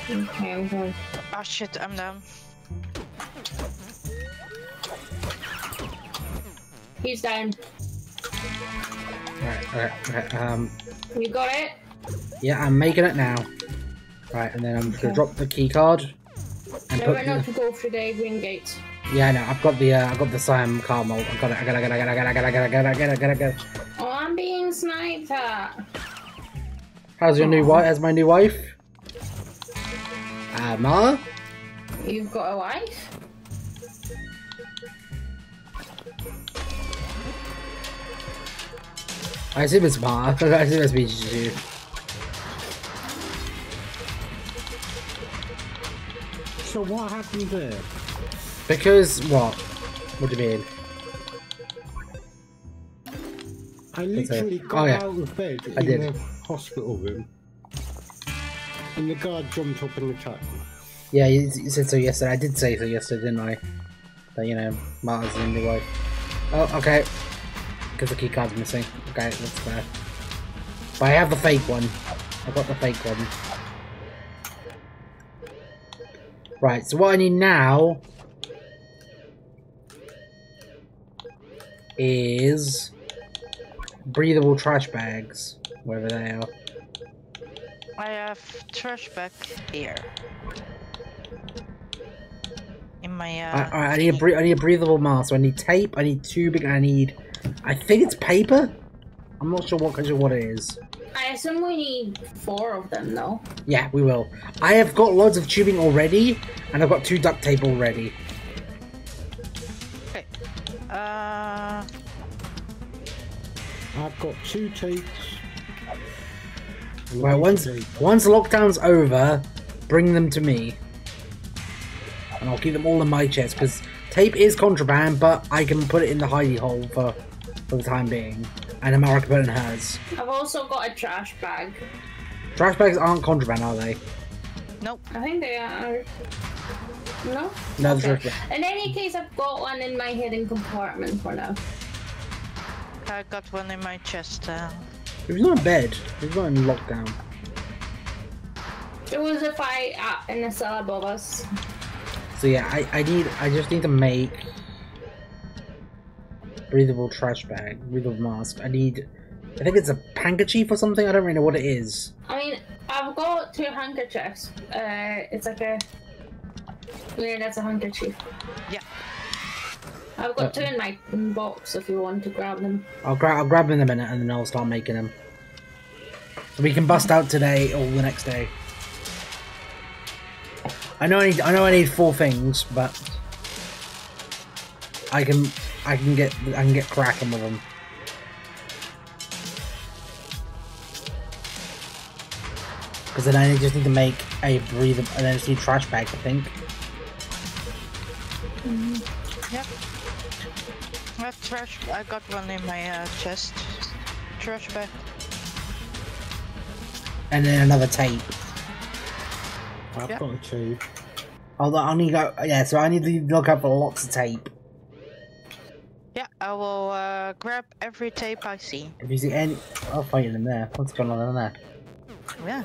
Okay, I'm going. Oh shit, I'm down. He's down. Right, right, right. Um, You got it? yeah, I'm making it now. Right, and then I'm gonna drop the key card and No, not The, to go through the green gate. yeah, I know. I've got the. Uh, I've got the Siam got it. I got it. I got it. I got it. I got it. I got it. I got it. I got it. I got it. I got it. Oh, I'm being sniped at. How's your new wife? How's my new wife? Uh, Ma? You've got a wife? I assume it's Ma. [laughs] I assume it's me. So what happened there? Because what? What do you mean? I literally Oh, got yeah. out of bed I in did. the hospital room. And the guard jumped up and attacked me. Yeah, you, said so yesterday. I did say so yesterday, didn't I? That you know, Marta's the wife. Oh, okay. Because the key card's missing. Okay, that's fair. But I have the fake one. I got the fake one. Right. So what I need now is breathable trash bags, wherever they are. I have trash bag here. In my uh. I, I- I need a bre- I need a breathable mask. So I need tape. I need tubing. I need. I think it's paper. I'm not sure what kind of what it is. I assume we need four of them, though. Yeah, we will. I have got loads of tubing already, and I've got two duct tape already. Okay. Uh. I've got two tapes. and a Right, once once lockdown's over, bring them to me, and I'll keep them all in my chest because tape is contraband, but I can put it in the hidey hole for for the time being, and Amara can put it in hers. I've also got a trash bag. Trash bags aren't contraband, are they? Nope. I think they are. No? No, Okay. trash bag. In any case, I've got one in my hidden compartment for now. I got one in my chest. Uh, He was not in bed. He was not in lockdown. It was a fight uh, in the cell above us. So yeah, I, I need I just need to make breathable trash bag, breathable mask. I need I think it's a handkerchief or something. I don't really know what it is. I mean, I've got two handkerchiefs. Uh, it's like a. Yeah, that's a handkerchief. yeah. I've got two in my box if you want to grab them. I'll grab I'll grab them in a minute and then I'll start making them. So we can bust out today or the next day. I know I need I know I need four things, but I can I can get I can get cracking with them. Because then I just need to make a breathable and then I just need trash bag I think. Yep. I have trash. I got one in my uh, chest. Trash bag. And then another tape. I've Yeah. got a tape. I'll, I'll need go yeah, so I need to look up for lots of tape. Yeah, I will uh, grab every tape I see. If you see any I'll find it in there. What's going on in there? Yeah.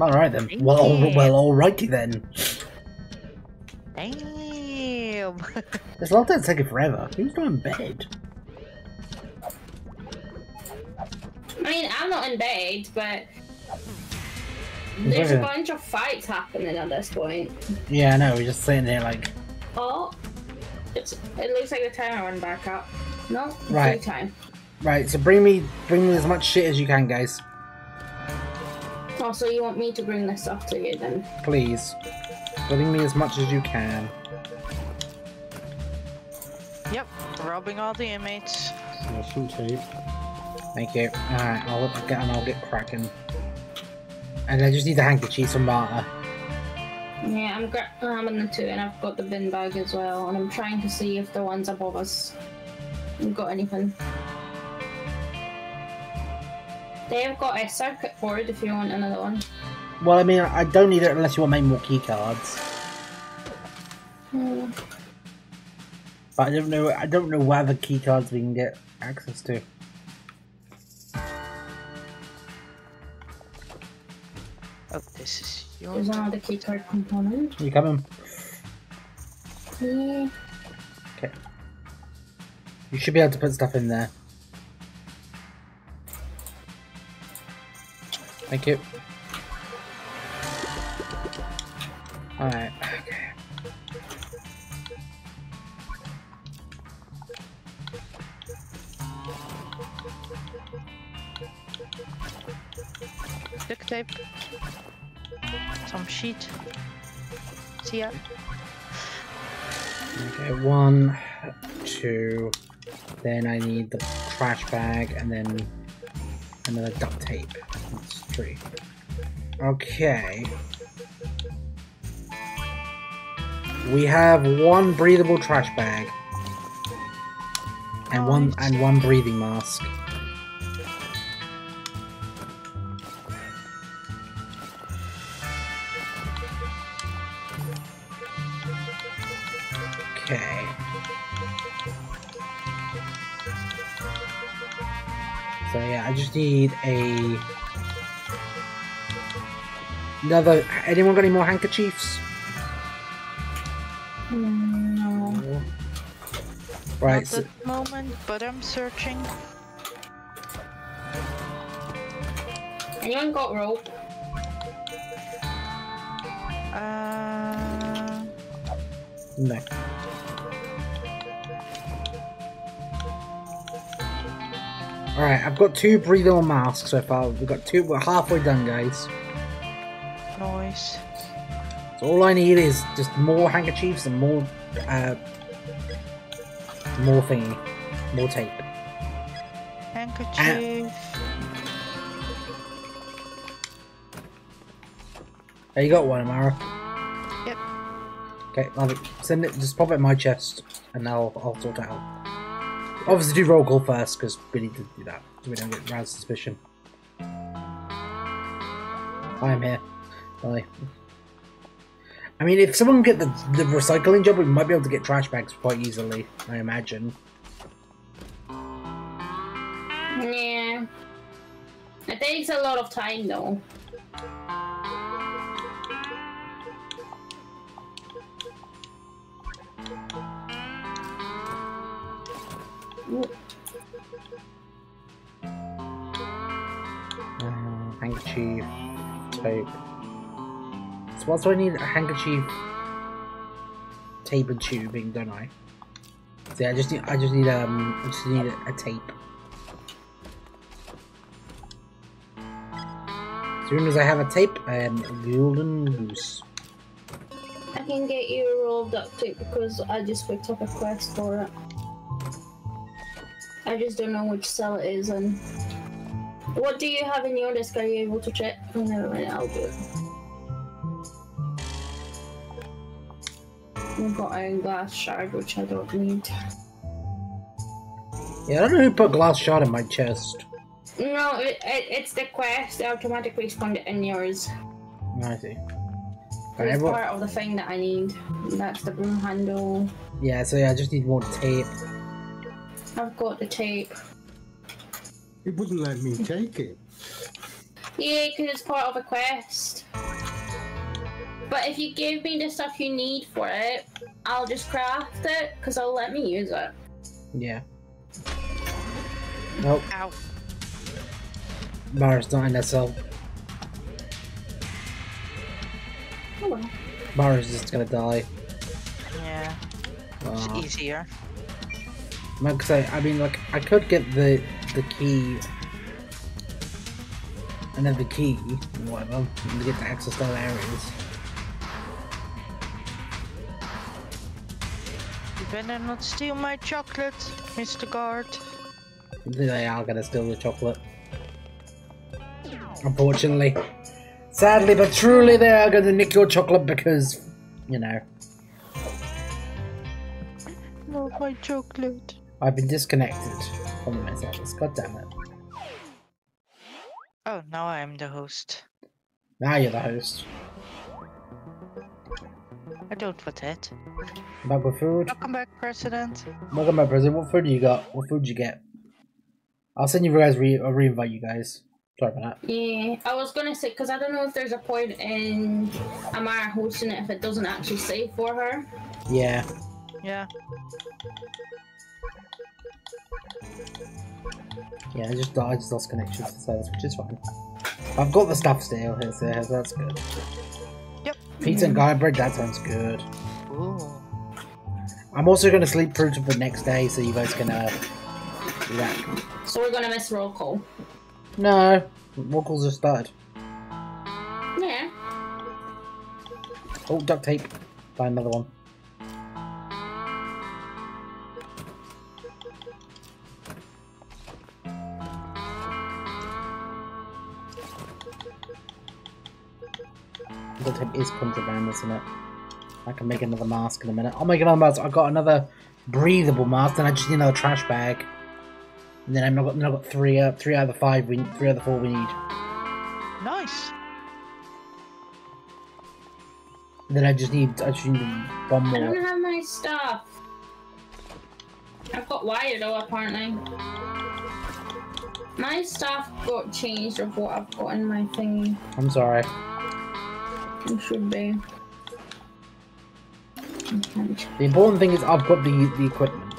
All right then. Well, all, well, alrighty then. Damn. [laughs] This lockdown's taking forever. Who's not in bed? I mean, I'm not in bed, but there's a bunch of fights happening at this point. Yeah, I know. We're just sitting there like, Oh, it's, it looks like the timer went back up. No, it's Right. time. right. So bring me, bring me as much shit as you can, guys. Oh, so you want me to bring this stuff to you then? Please, bring me as much as you can. yep, robbing all the inmates. There's some tape. Thank you. All right, I'll get and I'll get cracking. And I just need the handkerchiefs from Marta. Yeah, I'm gra- grabbing the two, and I've got the bin bag as well, and I'm trying to see if the ones above us have got anything. They've got a circuit board if you want another one. Well, I mean, I don't need it unless you want to make more key cards. Hmm. But I don't know. I don't know what other key cards we can get access to. Oh, this is There's yours. another key card component. You coming? Yeah. Okay. You should be able to put stuff in there. Thank you. Alright, okay. Duct tape. Some sheet. See ya. Okay, one, two, then I need the trash bag, and then another duct tape. That's three. Okay. We have one breathable trash bag. And one and one breathing mask. Okay. So yeah, I just need a another. Anyone got any more handkerchiefs? No. Right. Not So, at the moment, but I'm searching. Anyone got rope? Uh, no. Alright, I've got two breathable masks so far. We've got two. We're halfway done, guys. Nice. So all I need is just more handkerchiefs and more, uh, more thingy, more tape. Handkerchief. There you got one, Amara. Yep. Okay, love it. Send it. Just pop it in my chest, and I'll I'll sort it out. Obviously, do roll call first because we need to do that so we don't get roused suspicion. I am here. Bye. I mean, if someone get the the recycling job, we might be able to get trash bags quite easily. I imagine. Yeah. It takes a lot of time though. Uh, handkerchief, tape. So what do I need? A handkerchief, tape, and tubing, don't I? See, I just need, I just need, um, I just need a, a tape. As soon as I have a tape, I am golden goose. I can get you a roll of duct tape because I just picked up a quest for it. I just don't know which cell it is and what do you have in your desk? Are you able to check? Oh, never mind, I'll do it. I've got a glass shard which I don't need. Yeah, I don't know who put glass shard in my chest. No, it, it, it's the quest. They automatically spawned it in yours. I see. It's everyone- part of the thing that I need. That's the broom handle. yeah, so yeah, I just need more tape. I've got the tape. It wouldn't let me take it. Yeah, because it's part of a quest. But if you give me the stuff you need for it, I'll just craft it, because I'll let me use it. Yeah. Nope, Ow. Mara's not in SL. Oh well. Mara's just gonna die. Yeah, it's Aw. Like I I mean, like, I could get the the key, and then the key, whatever, to get to access to those areas. You better not steal my chocolate, Mr. Guard. They are gonna steal the chocolate. Unfortunately. Sadly but truly, they are gonna nick your chocolate because, you know, No, my chocolate. I've been disconnected from the messages. God damn it. Oh, now I am the host. Now you're the host. I don't want it. Back with food. Welcome back, President. Welcome back, President. What food do you got? What food do you get? I'll send you guys, re- I'll re-invite you guys. Sorry about that. Yeah, I was gonna say, because I don't know if there's a point in Amara hosting it if it doesn't actually save for her. Yeah. Yeah. Yeah, I just, I just lost connection to the service, which is fine. I've got the stuff still, here, so that's good. Yep. Pizza and garlic bread, that sounds good. Ooh. I'm also going to sleep through to the next day so you guys can, uh, do that. So we're gonna miss roll call. No, vocals just started. Yeah. Oh, duct tape. Find another one. Duct tape is contraband, isn't it? I can make another mask in a minute. I'll make another mask. I've got another breathable mask, and I just need another trash bag. And then I've got, then I've got three, uh, three out of the five, we, three out of the four we need. Nice. Then I just need, I just need one more. I don't have my stuff. I've got wire though, apparently. My stuff got changed of what I've got in my thingy. I'm sorry. It should be. Okay. The important thing is I've got the the equipment.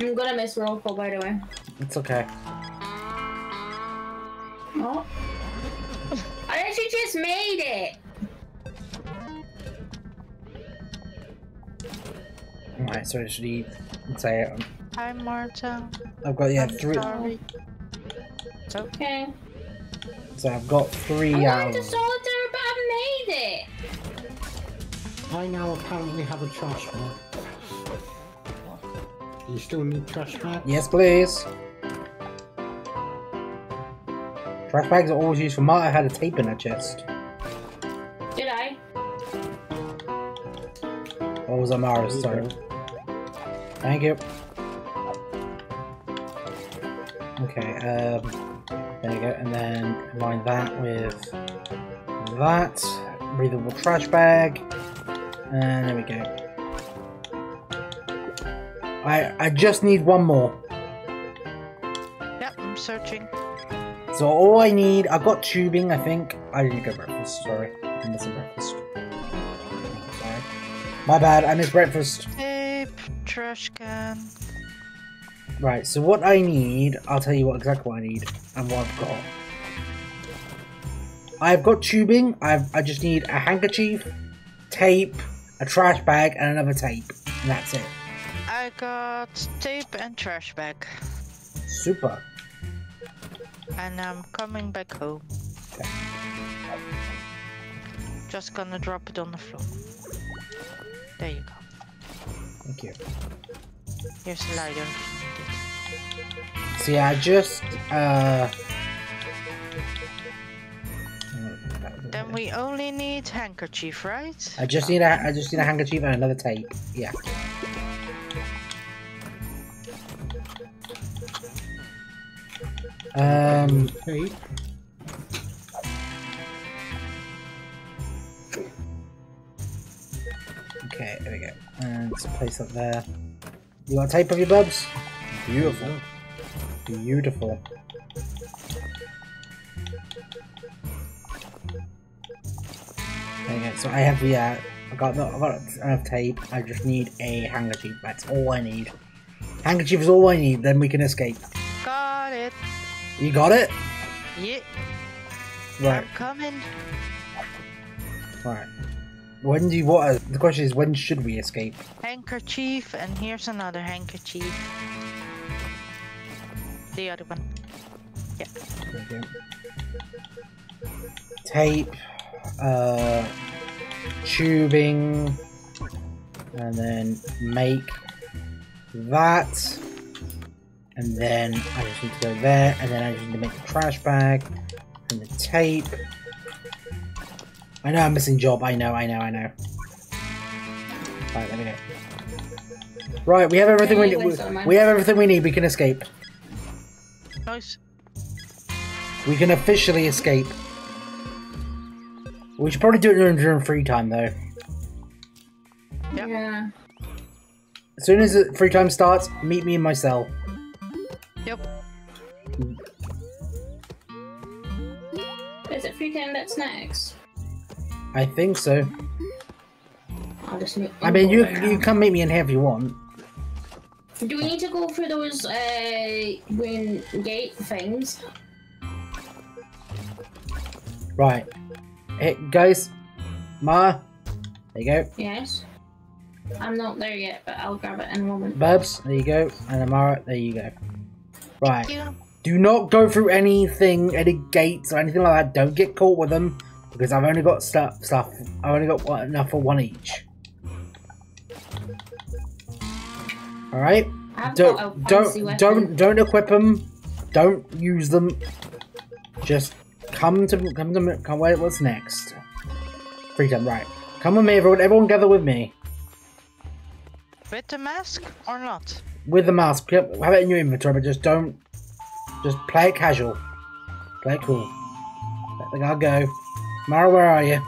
I'm gonna miss roll call, by the way. It's okay. Oh. I actually just made it! Alright, so should he say it? Hi, Marta. I've got yeah I'm three. sorry. Okay. So I've got three I out. wanted to solitaire, but I made it! I now apparently have a trash bag. Do you still need trash bags? Yes, please. Trash bags are always used for Marta had a tape in her chest. Did I? What was Amara's? There Sorry. Thank you. Okay, um, there you go, and then combine that with that, breathable trash bag, and there we go. I I just need one more. Yep, I'm searching. So all I need, I've got tubing, I think. I didn't go breakfast, sorry. I'm missing breakfast. Sorry. My bad, I missed breakfast. Tape, trash can. Right, so what I need, I'll tell you what exactly what I need and what I've got. I've got tubing, I've I just need a handkerchief, tape, a trash bag, and another tape. And that's it. I got tape and trash bag. Super. And I'm coming back home. Okay. Just gonna drop it on the floor. There you go. Thank you. Here's the lighter. So yeah, I just uh Then we only need handkerchief, right? I just need a I just need a handkerchief and another tape. Yeah. Um Tape. Okay, there we go. And let's place that there. You got tape of your Burbs? Beautiful. Beautiful. There you go. So I have the, uh, I got, the, I got enough tape. I just need a handkerchief. That's all I need. Handkerchief is all I need. Then we can escape. Got it. You got it? Yeah, Right. I'm coming. Right. When do you what? The question is, when should we escape? Handkerchief, and here's another handkerchief. The other one. You. Tape, uh, tubing, and then make that, and then I just need to go there, and then I just need to make the trash bag, and the tape. I know I'm missing job. I know. I know. I know. Right, there we go. Right, we have everything we need. so man. We have everything we need. We can escape. Nice. We can officially escape. We should probably do it during, during free time, though. Yep. Yeah. As soon as the free time starts, meet me in my cell. Yep. Is it free time that's next? I think so. I'll just I mean, you you can meet me in here if you want. Do we need to go through those uh green gate things? Right. Hey, guys. Ma. There you go. Yes. I'm not there yet, but I'll grab it in a moment. Burbs. There you go. And Amara. There you go. Right. You. Do not go through anything, any gates or anything like that. Don't get caught with them. Because I've only got stuff. Stuff. I've only got one, enough for one each. All right. I've got a don't don't don't don't equip them. Don't use them. Just come to come to me- come. Wait, what's next? Free time, right? Come with me, everyone. Everyone, gather with me With the mask or not? with the mask. Yep, Have it in your inventory, but just don't. Just play it casual. Play it cool. Let the guy go. Mara, where are you?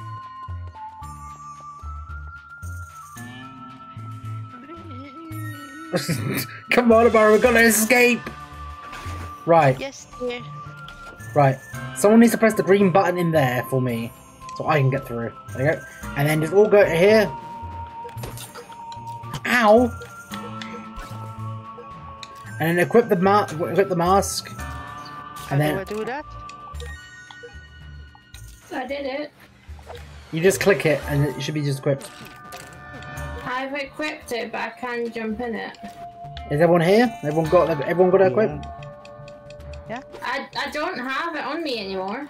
[laughs] Come on, Mara, we're gonna escape. Right. Yes, dear. Right. Someone needs to press the green button in there for me. So I can get through. There you go. And then just all go to here. Ow! And then equip the ma equip the mask. How And do I then do that? I did it. you just click it and it should be just equipped. I've equipped it, but I can't jump in it. Is everyone here? Everyone got everyone got it equipped? I, I don't have it on me anymore.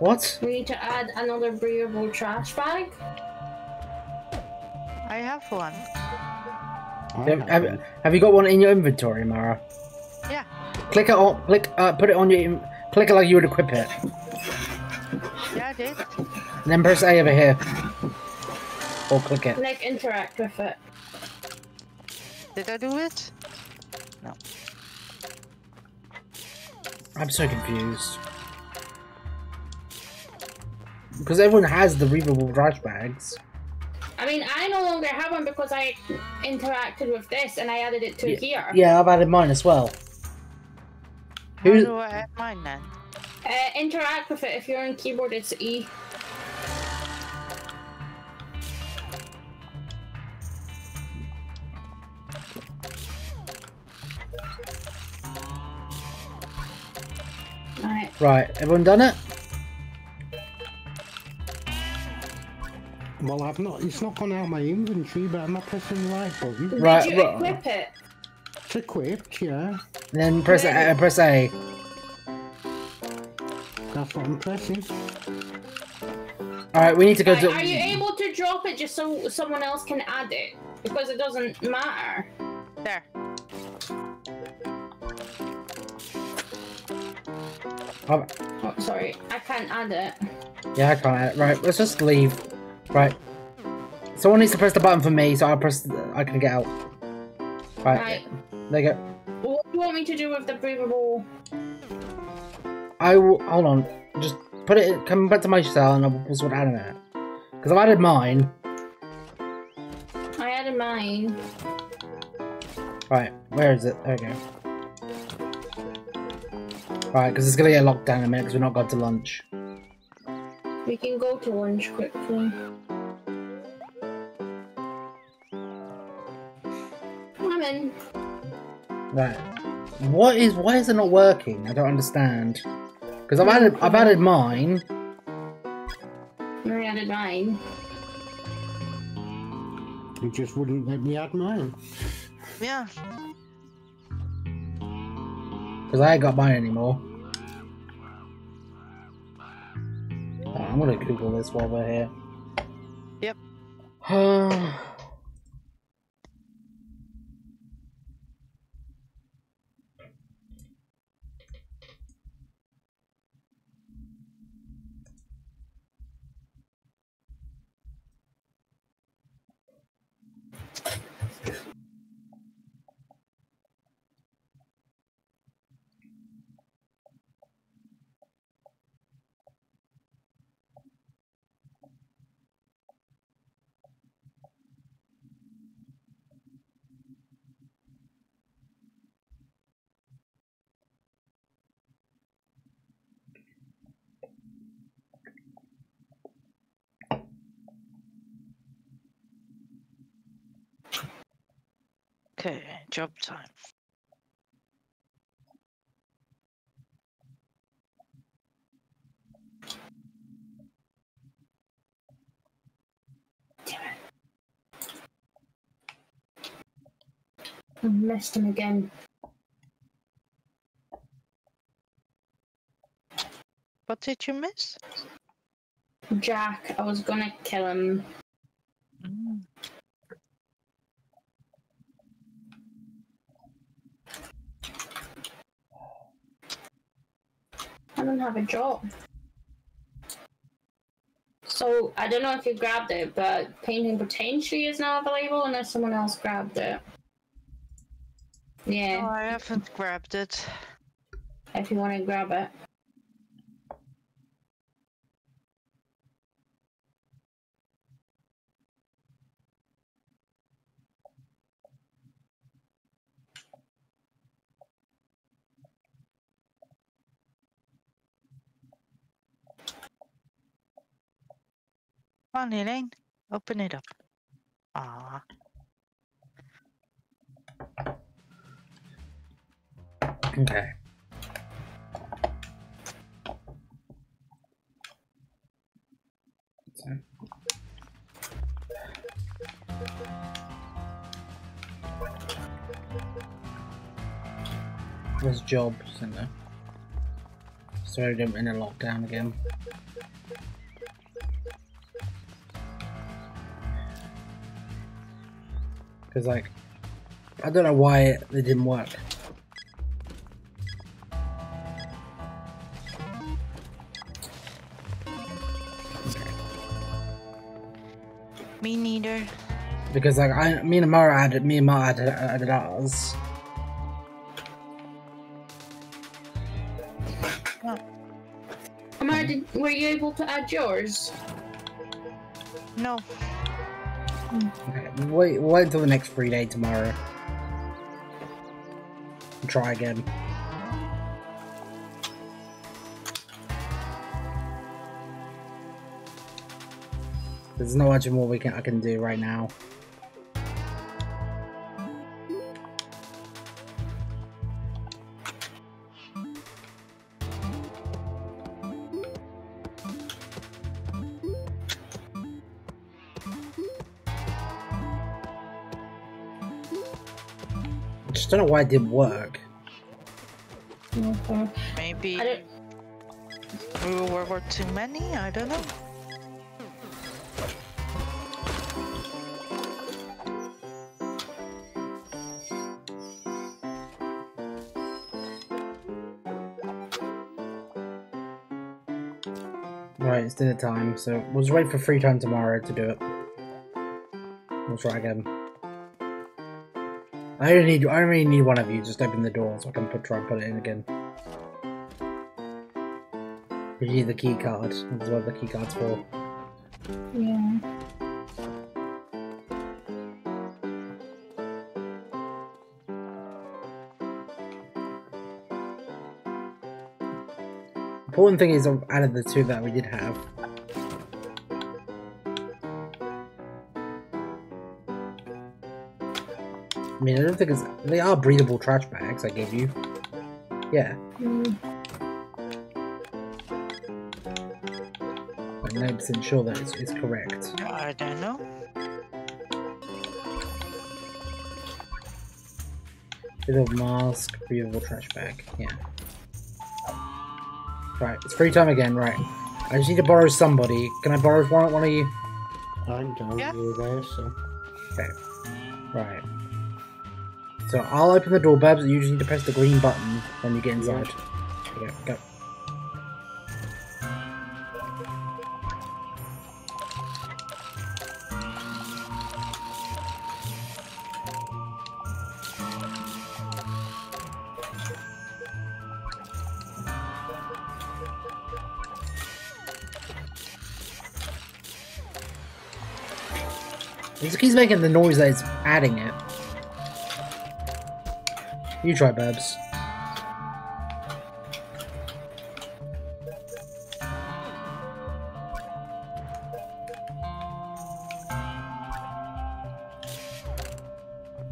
What? We need to add another breathable trash bag. I have one. Have, have have, one. have you got one in your inventory, Mara? Yeah. Click it on click uh, put it on your in- click it like you would equip it. Yeah, I did. And then press A over here. Or click it. Like interact with it. Did I do it? No. I'm so confused. Because everyone has the removable trash bags. I mean, I no longer have one because I interacted with this and I added it to Yeah. here. Yeah, I've added mine as well. How Who's- do I add mine then? Uh, interact with it. If you're on keyboard, it's E. Alright. Right, everyone done it? Well, I've not. It's not gone out of my inventory, but I'm not pressing the right button. Right, Did you right. equip it? It's equipped, yeah. And then press A, uh, press A. That's what I'm pressing. Alright, we need to go Right, to are you able to drop it just so someone else can add it? Because it doesn't matter. There. Oh, Oh, sorry, I can't add it. yeah, I can't add it. Right, let's just leave. Right. Someone needs to press the button for me, so I'll press I can get out. Right, Right. There you go. What do you want me to do with the breathable? I will hold on. Just put it come back to my cell and I'll sort out in minute. Because I've added mine. I added mine. Right, where is it? There we go. Right, because it's gonna get locked down in a minute because we're not going to lunch. We can go to lunch quickly. I'm in. Right. What is? Why is it not working? I don't understand. Because I've added, I've added mine. I added mine. You just wouldn't let me add mine. Yeah. Because I ain't got mine anymore. Oh, I'm gonna Google this while we're here. Yep. [sighs] Okay, job time. I missed him again. What did you miss? Jack, I was gonna kill him. Mm. I don't have a job. So I don't know if you grabbed it, but painting potentially is now available unless someone else grabbed it. No, Yeah, I haven't grabbed it. if you want to grab it. On, Elaine. Open it up. Ah. okay. So- Where's job center? Sorry, I'm in a lockdown again. Because, like, I don't know why it didn't work. Me neither. Because, like, I, me and Mara added, me and Mara added, added ours. Amara, did, were you able to add yours? No. Okay, wait, wait until the next free day tomorrow. And try again. There's no much more we can I can do right now. Don't know why it didn't work. Okay. Maybe I we were, were too many? I don't know. Right, it's dinner time, so we'll just wait for free time tomorrow to do it. We'll try again. I only need I only need one of you. Just open the door so I can put, try and put it in again. Need the key card. That's what the key card's for. Yeah. Important thing is, out of the two that we did have, I mean, I don't think it's. They are breathable trash bags I gave you. Yeah, Mm, I'm 90% sure that it's, it's correct. I don't know. Breathable mask, breathable trash bag. Yeah. Right, it's free time again, right. I just need to borrow somebody. Can I borrow one, one of you? I'm down Yeah. you there, so. Okay. So I'll open the door, Burbs. You just need to press the green button when you get inside. Okay, go. It keeps making the noise that it's adding it. You try, Burbs.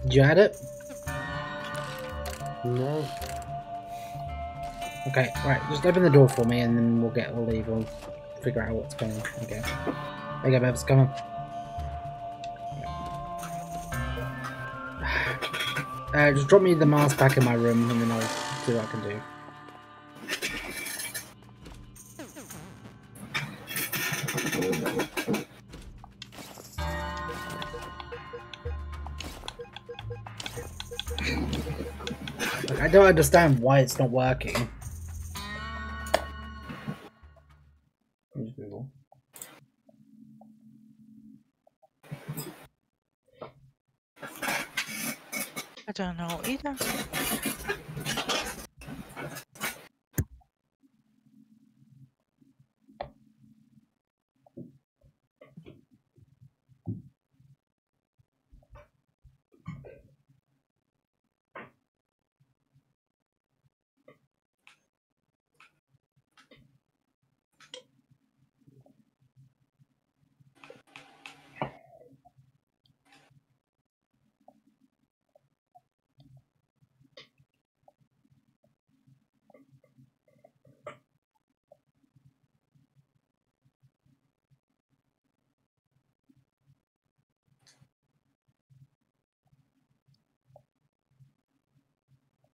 Did you add it? No. Okay, right, just open the door for me and then we'll get, we'll leave, we'll figure out what's going on. Okay. There you go, Burbs, come on. Uh, just drop me the mask back in my room and then I'll see what I can do. Like, I don't understand why it's not working. Use Google. I don't know either.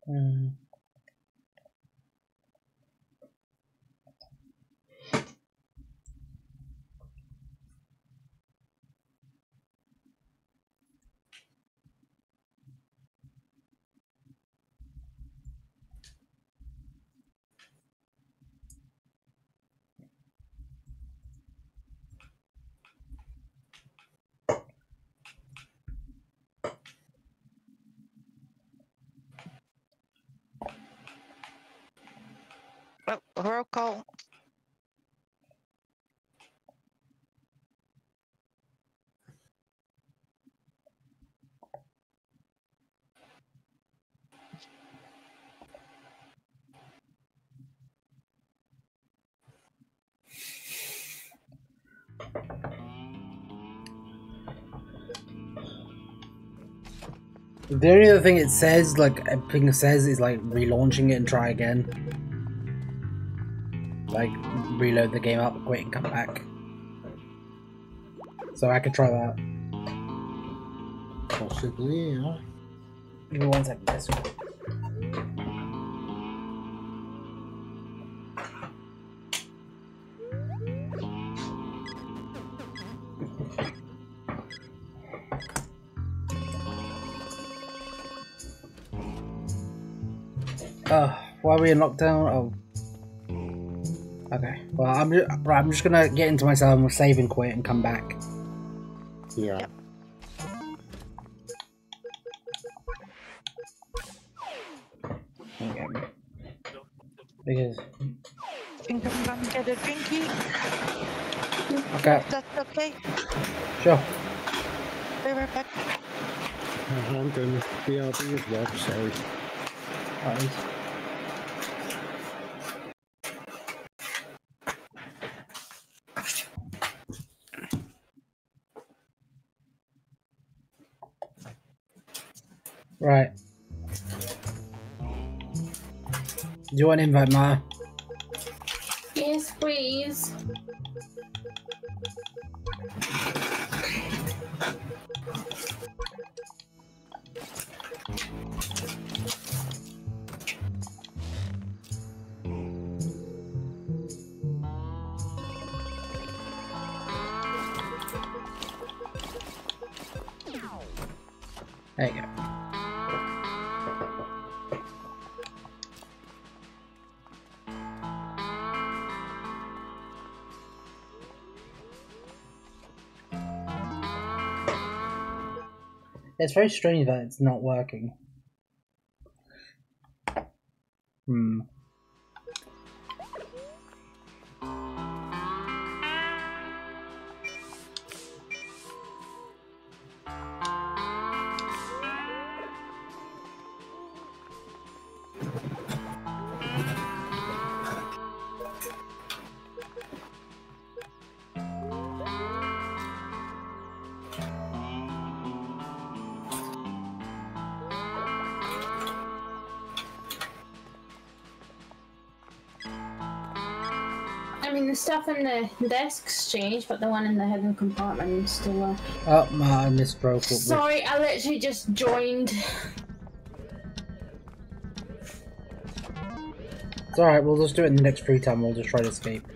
Hmm. Oh, roll call. The only other thing it says, like it says, is like relaunching it and try again. Like reload the game up, quit, and come back. So I could try that. Possibly, yeah. Give me one second, guys. Oh, why are we in lockdown? Oh. Okay. Well, I'm just, right, I'm just gonna get into myself and save and quit and come back. Yeah. Yep. Okay. Because Think I'm gonna get a drinky. okay, That's okay. sure. Be right back. Uh, I'm going to BRB as well, so. Alright. Do you want an invite, Ma? Yes, please. It's very strange that it's not working. Mean, the stuff in the desks changed, but the one in the hidden compartment is still there. Oh, Ma, I misbroke with- Sorry, I literally just joined. It's alright, we'll just do it in the next free time. We'll just try to escape.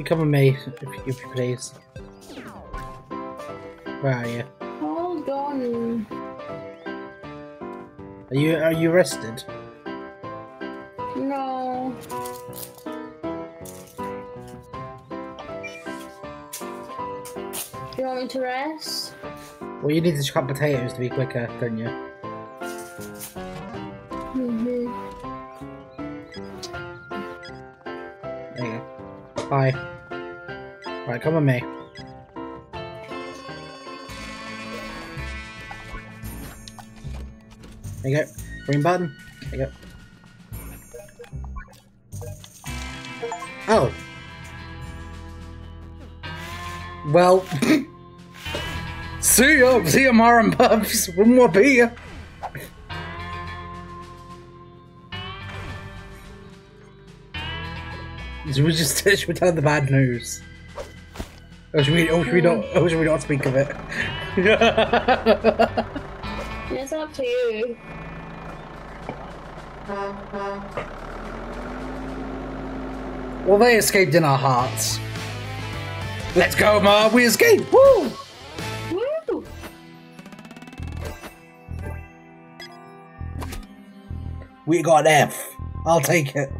You come with me, if, if you please. Where are you? Hold on. Are you are you rested? No. Do you want me to rest? Well, you need to chop potatoes to be quicker, don't you? Right, come with me. There you go. Green button. There you go. Oh. Well. [laughs] see ya. See ya, and Burbs. One more beer. Should we just should we tell the bad news? Or should we? Should we not? I should we don't speak of it? [laughs] It's up to you. well, they escaped in our hearts. Let's go, Ma. We escaped. Woo! Woo! We got an F. I'll take it.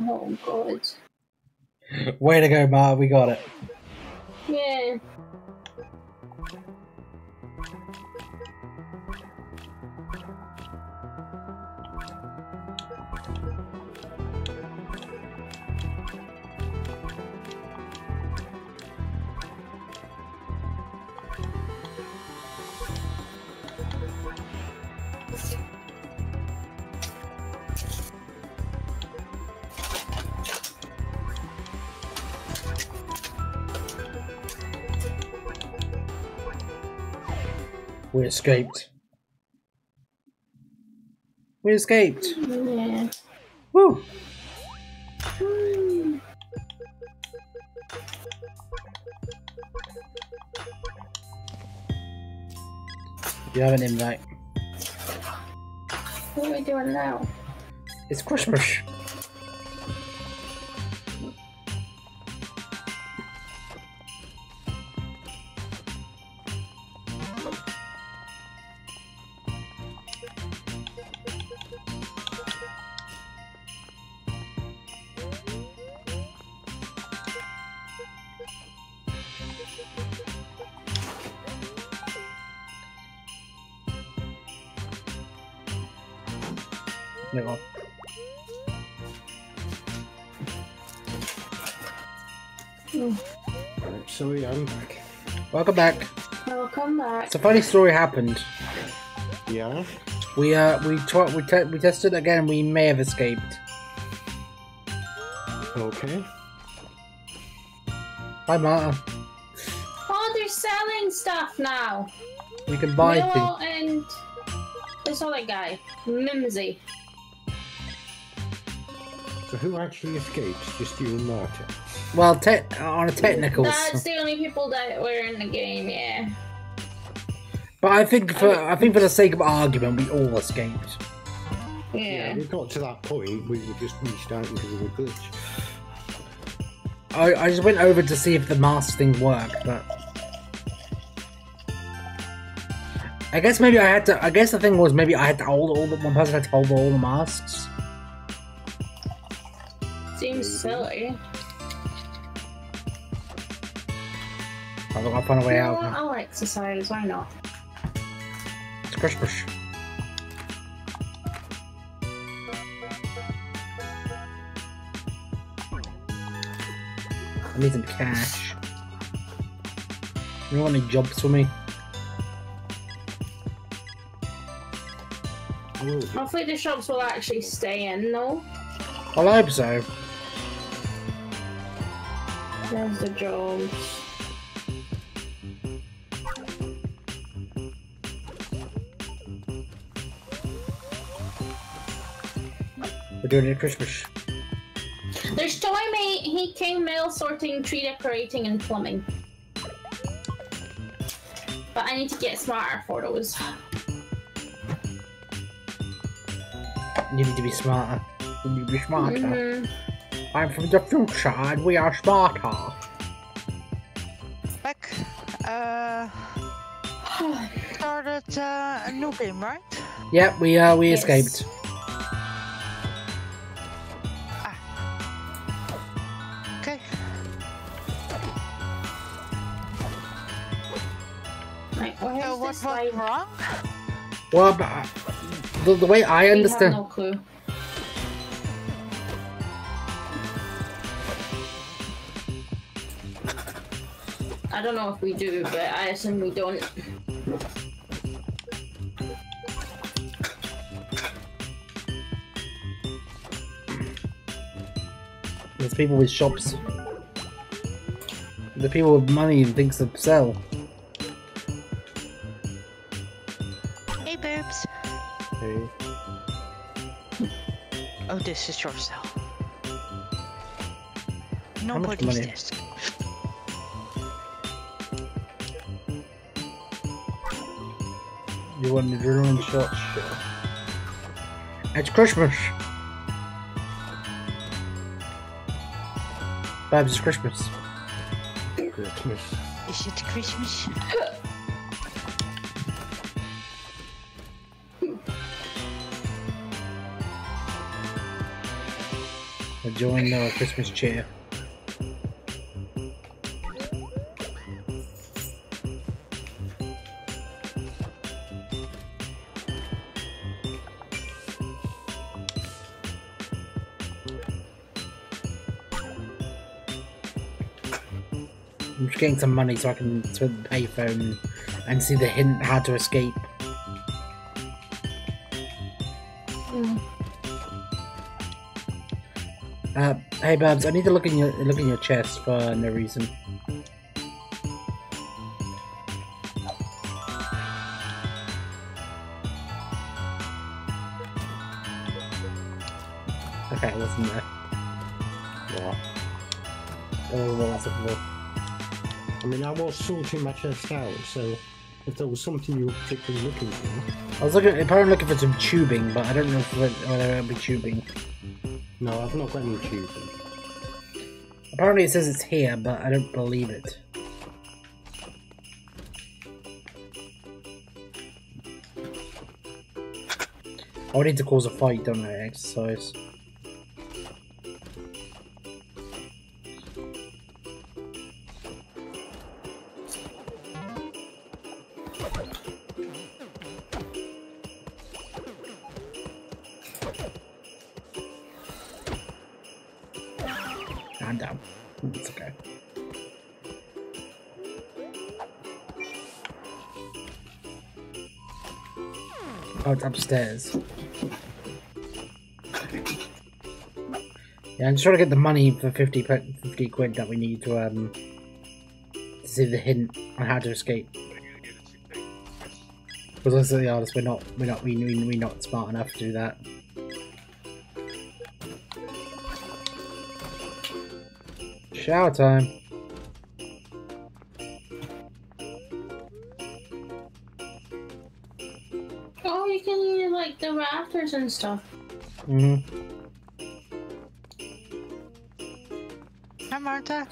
Oh god. Way to go, Ma. We got it. We escaped. We escaped. Yeah. Woo! You have an invite. What are we doing now? It's Christmas. Welcome back. Welcome back. It's a funny story happened. Yeah. We uh we tw- we, te- we tested again. We may have escaped. Okay. Hi Marta. Oh, they're selling stuff now. You can buy things. And this other guy, Mimsy. So who actually escapes? Just you and Martin. Well, te- on a technical. That's the only people that were in the game, yeah. But I think for I think for the sake of argument, we all escaped. Yeah. we got to that point. We were just restarting because of the glitch. I, I just went over to see if the mask thing worked, but I guess maybe I had to. I guess the thing was maybe I had to hold all the one person had to hold all the masks. Seems silly. Got to find a way out. I'll exercise, why not? It's Christmas. I need some cash. You want any jobs for me? Do. Hopefully the shops will actually stay in though. I hope so. There's the jobs. We're doing it at Christmas. There's Toy Mate, he came mail sorting, tree decorating, and plumbing. But I need to get smarter for those. You need to be smarter. You need to be smarter. Mhm. I'm from the future and we are smarter. Back. Uh, [sighs] started uh, a new game, right? Yep, we uh we Yes. escaped. Right, where's So what this went line? wrong? Well, the, the way I We have understand, no clue. I don't know if we do, but I assume we don't. there's people with shops. The people with money and things to sell. This is your cell. much Nobody's money? desk. You want adrenaline shots? Sure. It's Christmas. Babs, it's Christmas. Christmas. Is it Christmas? [laughs] I joined the uh, Christmas cheer. I'm just getting some money so I can spend the payphone um, and see the hint how to escape. Hey Babs, I need to look in your look in your chest for no reason. Okay, it wasn't there. What? Oh, well, that's a bit- I mean, I was sorting my chest out, so if there was something you were particularly looking for, I was looking, apparently looking for some tubing, but I don't know whether it'll be tubing. no, I've not got any tubing. Apparently it says it's here, but I don't believe it. I need to cause a fight, don't I? Exercise. Upstairs. Yeah, I'm just trying to get the money for 50, 50 quid that we need to um to see the hint on how to escape. Because let's be honest, we're not we're not we we we're not smart enough to do that. Shower time. Rafters and stuff. hmm Hi, Martha.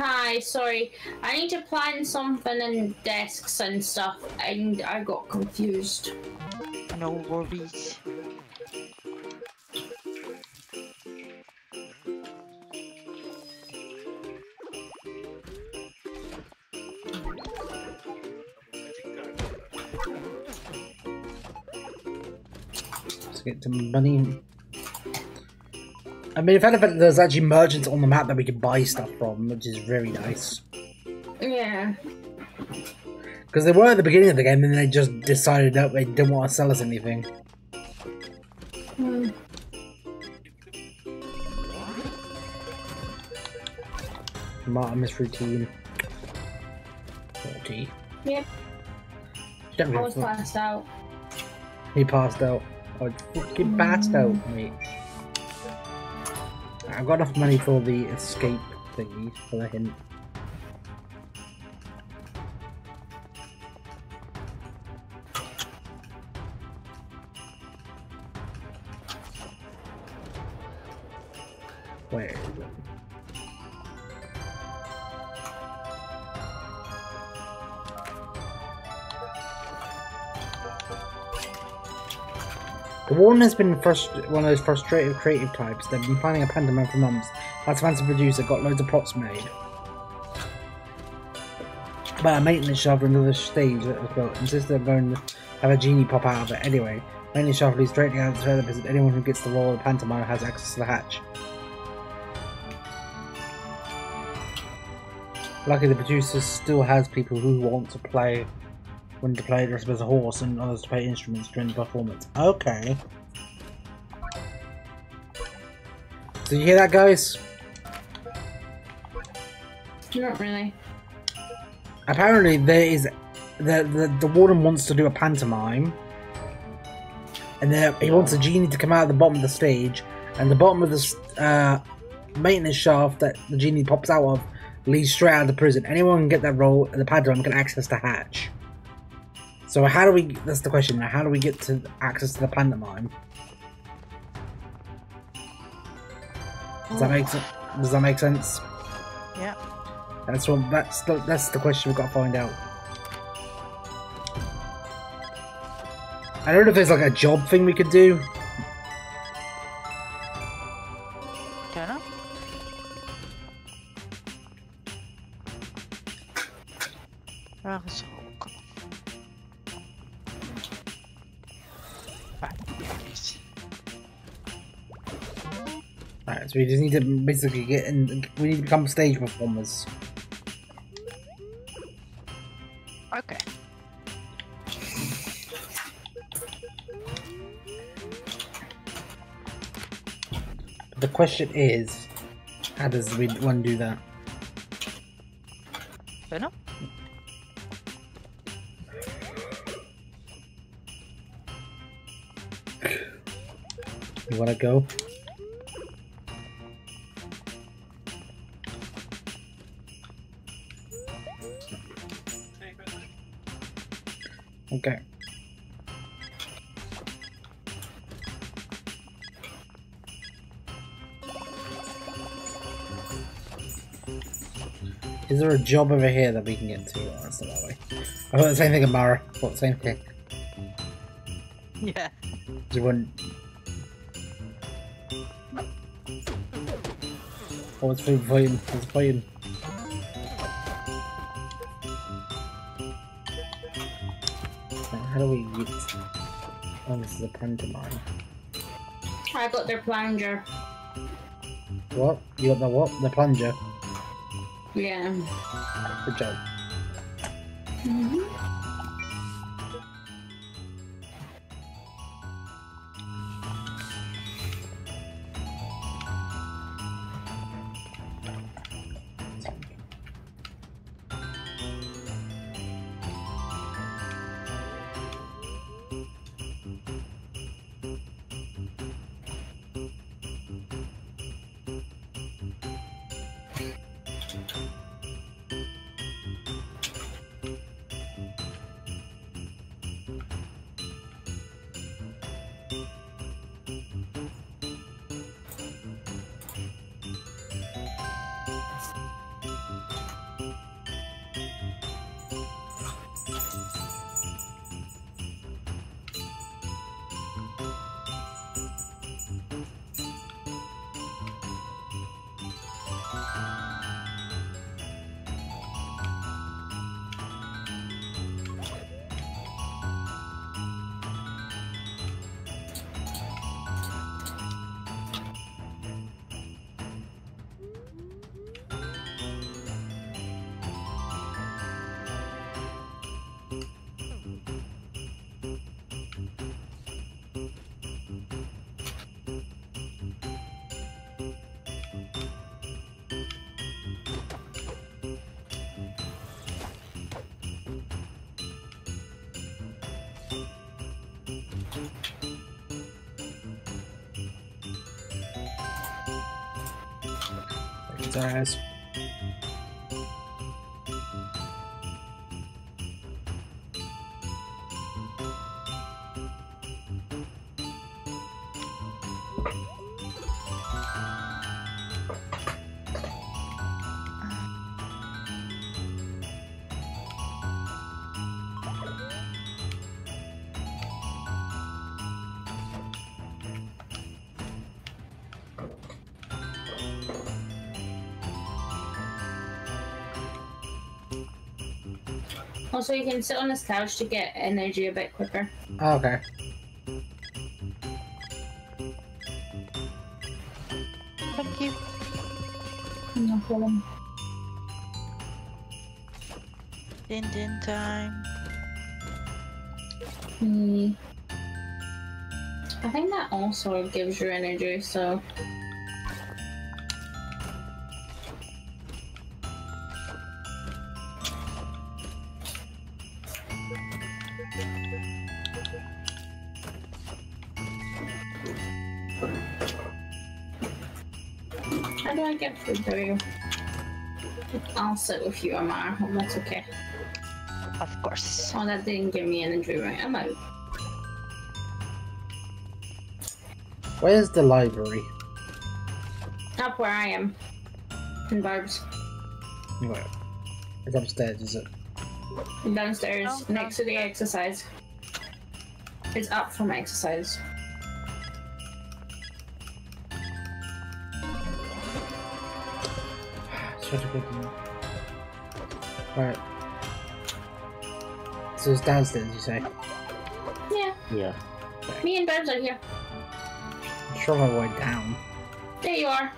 Hi, sorry. I need to plan something in desks and stuff, and I got confused. No worries. Some money. I mean, if anything, there's actually merchants on the map that we can buy stuff from, which is very nice. Yeah. Because they were at the beginning of the game, and they just decided that they didn't want to sell us anything. Hmm. Martimus routine. 40. Yep. I was passed out. He passed out. I fucking passed out, mate. I've got enough money for the escape thingy, for the hint. The Warden has been frust- one of those frustrated creative types. They've been planning a pantomime for months. That's a fancy producer, got loads of props made. But a maintenance shaft under the stage that was built insisted to have a genie pop out of it. Anyway, maintenance shaft leads directly out of the because anyone who gets the role of the pantomime has access to the hatch. Luckily, the producer still has people who want to play one to play dressed as a horse and others to play instruments during the performance. Okay. So you hear that, guys? Not really. Apparently, there is the the, the warden wants to do a pantomime, and then he wants a genie to come out of the bottom of the stage, and the bottom of the uh, maintenance shaft that the genie pops out of leads straight out of the prison. Anyone can get that role, the pantomime can access the hatch. So how do we? That's the question now. How do we get to access to the pantomime? Does that make sense? Does that make sense? Yeah. That's what. That's the. That's the question we've got to find out. I don't know if there's like a job thing we could do. Need to basically get in. We need to become stage performers. Okay. The question is, how does we one do that? Don't know. You want to go? There a job over here that we can get to? Oh, that's not that way. I thought the same thing, Amara. I thought the same thing. Yeah. You wouldn't. Oh, it's food fighting. It's playing. Now, How do we get? Oh, this is a pantomime. I got their plunger. What? You got the what? The plunger. Yeah. Good job. Sorry, Also, you can sit on this couch to get energy a bit quicker. Oh, okay. Thank you. No problem. Din din time. Hmm. I think that also gives you energy, so. How I get food for you? I'll sit with you, Amar. Oh, that's okay. Of course. Oh, that didn't give me energy, right? I'm out. Where's the library? Up where I am. In Barb's. Where? It's upstairs, is it? Downstairs, Oh, next to the exercise. It's up from exercise. Such a good one. Right. So it's downstairs, you say? Yeah, Yeah. me and Barb's are here. I'm sure my way down. There you are.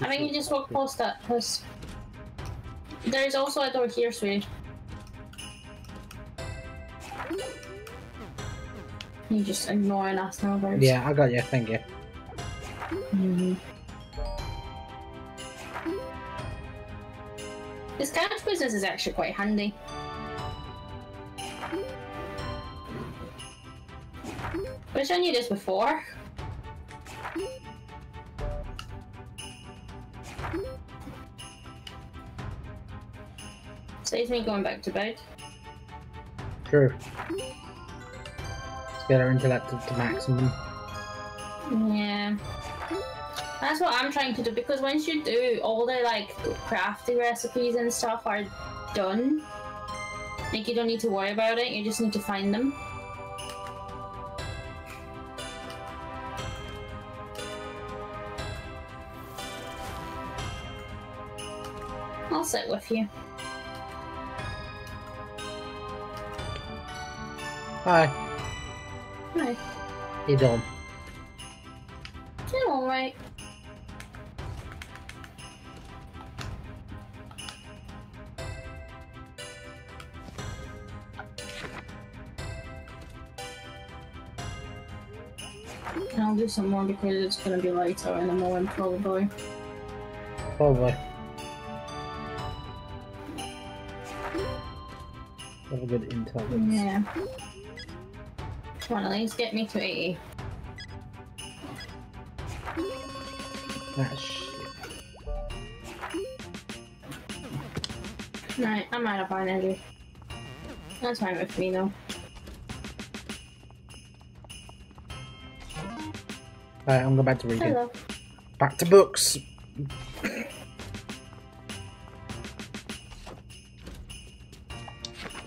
I think you just walk past that, because there's also a door here, sweetie. You just ignoring us now, Barbs. Yeah, I got you, thank you. Mhm. This couch business is actually quite handy. Wish I knew this before. Saves me going back to bed. True. Let's get our intellect up to maximum. Yeah. That's what I'm trying to do because once you do, all the like crafty recipes and stuff are done. Like you don't need to worry about it, you just need to find them. I'll sit with you. Hi, Hi. you doing? And some more because it's gonna be later in the morning probably. Probably. Have a good intel. Yeah. Come on, at least get me to 80. Ah, shit. Right, I'm out of energy. That's fine with me though. Alright, I'm going back to reading. Hello. Back to books. Let's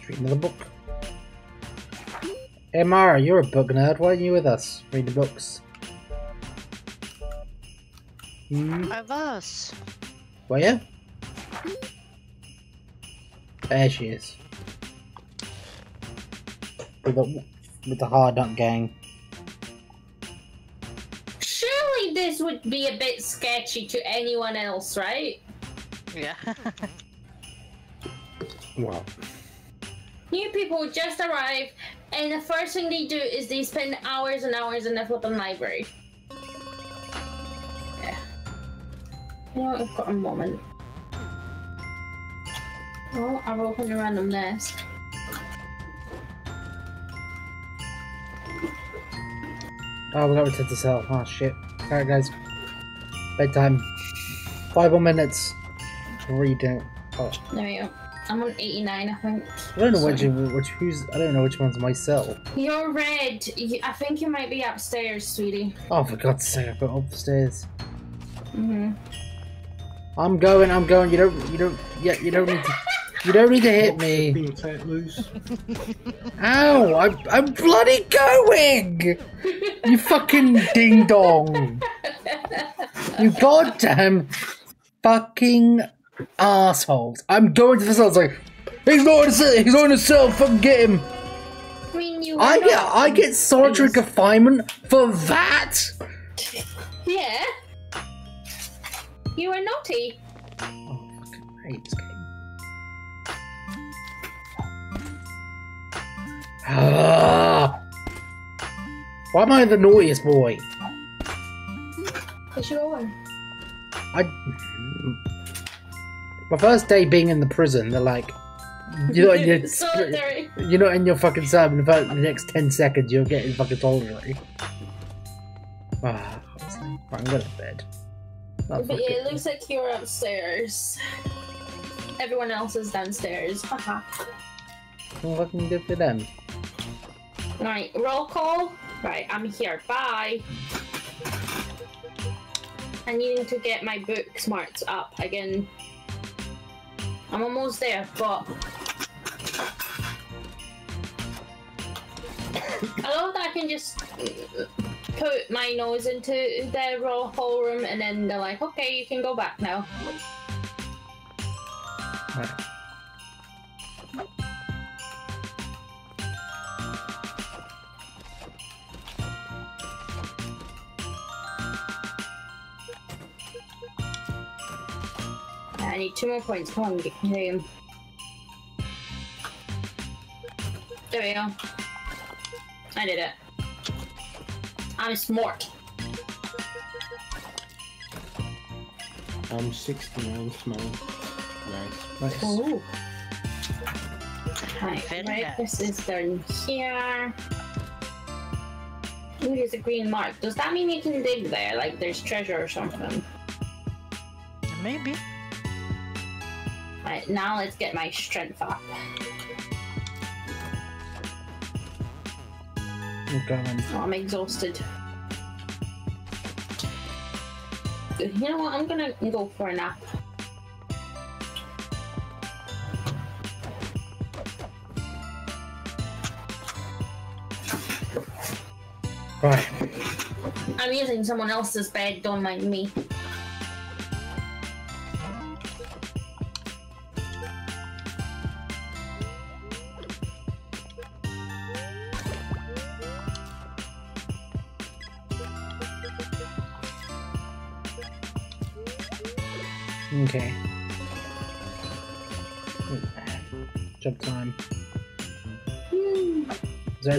read another book. Hey Mara, you're a book nerd. Why aren't you with us? Read the books. Hmm. I was. Were you? There she is. With the with the hard nut gang. This would be a bit sketchy to anyone else, right? Yeah. [laughs] wow. New people just arrive, and the first thing they do is they spend hours and hours in the flipping library. Yeah. You know, I've got a moment. Oh, I've opened a random desk. Oh, we got return to cell. Oh shit. Alright guys. Bedtime. five more minutes. Read it. Oh, There we go. I'm on 89, I think. I don't know which, Sorry. which who's. I don't know which one's myself. You're red. You, I think you might be upstairs, sweetie. Oh, for God's sake! I've got upstairs. Mm-hmm. I'm going. I'm going. You don't. You don't. Yeah. You don't need to. You don't need to hit me. Being let loose. Ow! I'm. I'm bloody going. You fucking ding dong. You goddamn fucking assholes. I'm going to the cell. It's like he's not in the cell. He's not in the cell. Fucking get him. I mean. I get. I get solitary confinement for that. Yeah. You were naughty. Oh, fucking hate Ah! Why am I the naughtiest boy? Because you're. I. My first day being in the prison, they're like, you're not in your, Solitary. you're not in your fucking cell. In about the next ten seconds, you're getting fucking solitary. Ah, I'm going to bed. Not But yeah, it looks like you're upstairs. Everyone else is downstairs. Haha. What fucking good for them? Right, roll call. Right, I'm here. Bye. I need to get my book smarts up again. I'm almost there, but [coughs] I love that I can just put my nose into the roll call room and then they're like, okay, you can go back now. Right. Need two more points. Come on, get him. Um, there we go. I did it. I'm smart. I'm 69 small. Nice. Nice. Ooh. Right, right, this nice. is down here. Ooh, there's a green mark. Does that mean you can dig there? Like there's treasure or something? Maybe. Right, now let's get my strength up. I'm. Oh, I'm exhausted. You know what? I'm gonna go for a nap. Right. I'm using someone else's bed, don't mind me.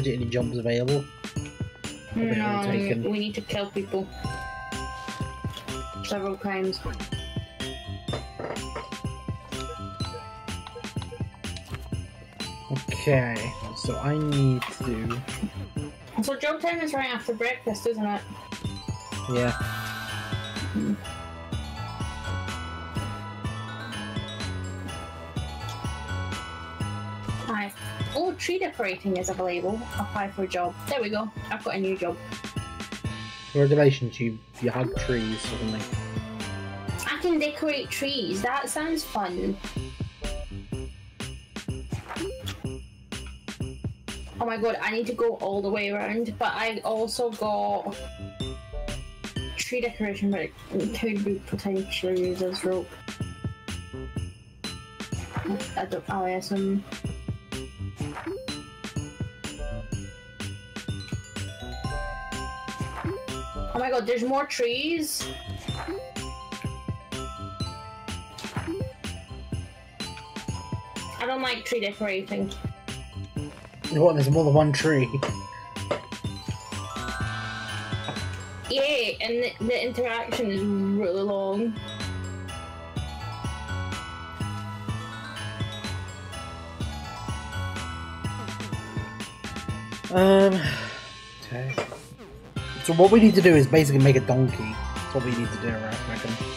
Any jumps available? No, we need to kill people. Several times. Okay. So I need to. So job time is right after breakfast, isn't it? Yeah. Tree decorating is available. Apply for a job. There we go. I've got a new job. Congratulations, you you hug trees something. I can decorate trees. That sounds fun. Oh my god, I need to go all the way around, but I also got tree decoration, but it could be potentially used as rope. I don't oh, know, I assume. Oh my god, there's more trees. I don't like tree decorating. What? There's more than one tree. Yeah, and the, the interaction is really long. Um. So what we need to do is basically make a donkey. That's what we need to do, I reckon.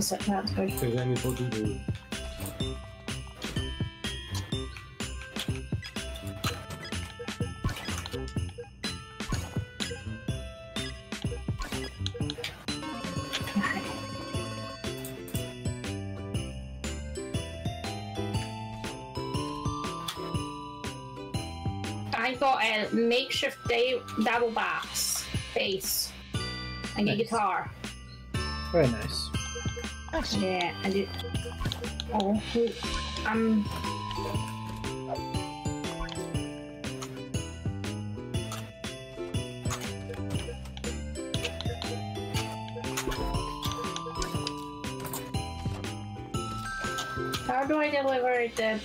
Can't even access it. That's good. Does do? I got a makeshift double bass bass and a guitar. Very nice. Nice. Yeah, I did. Oh, who- um. How do I deliver it then?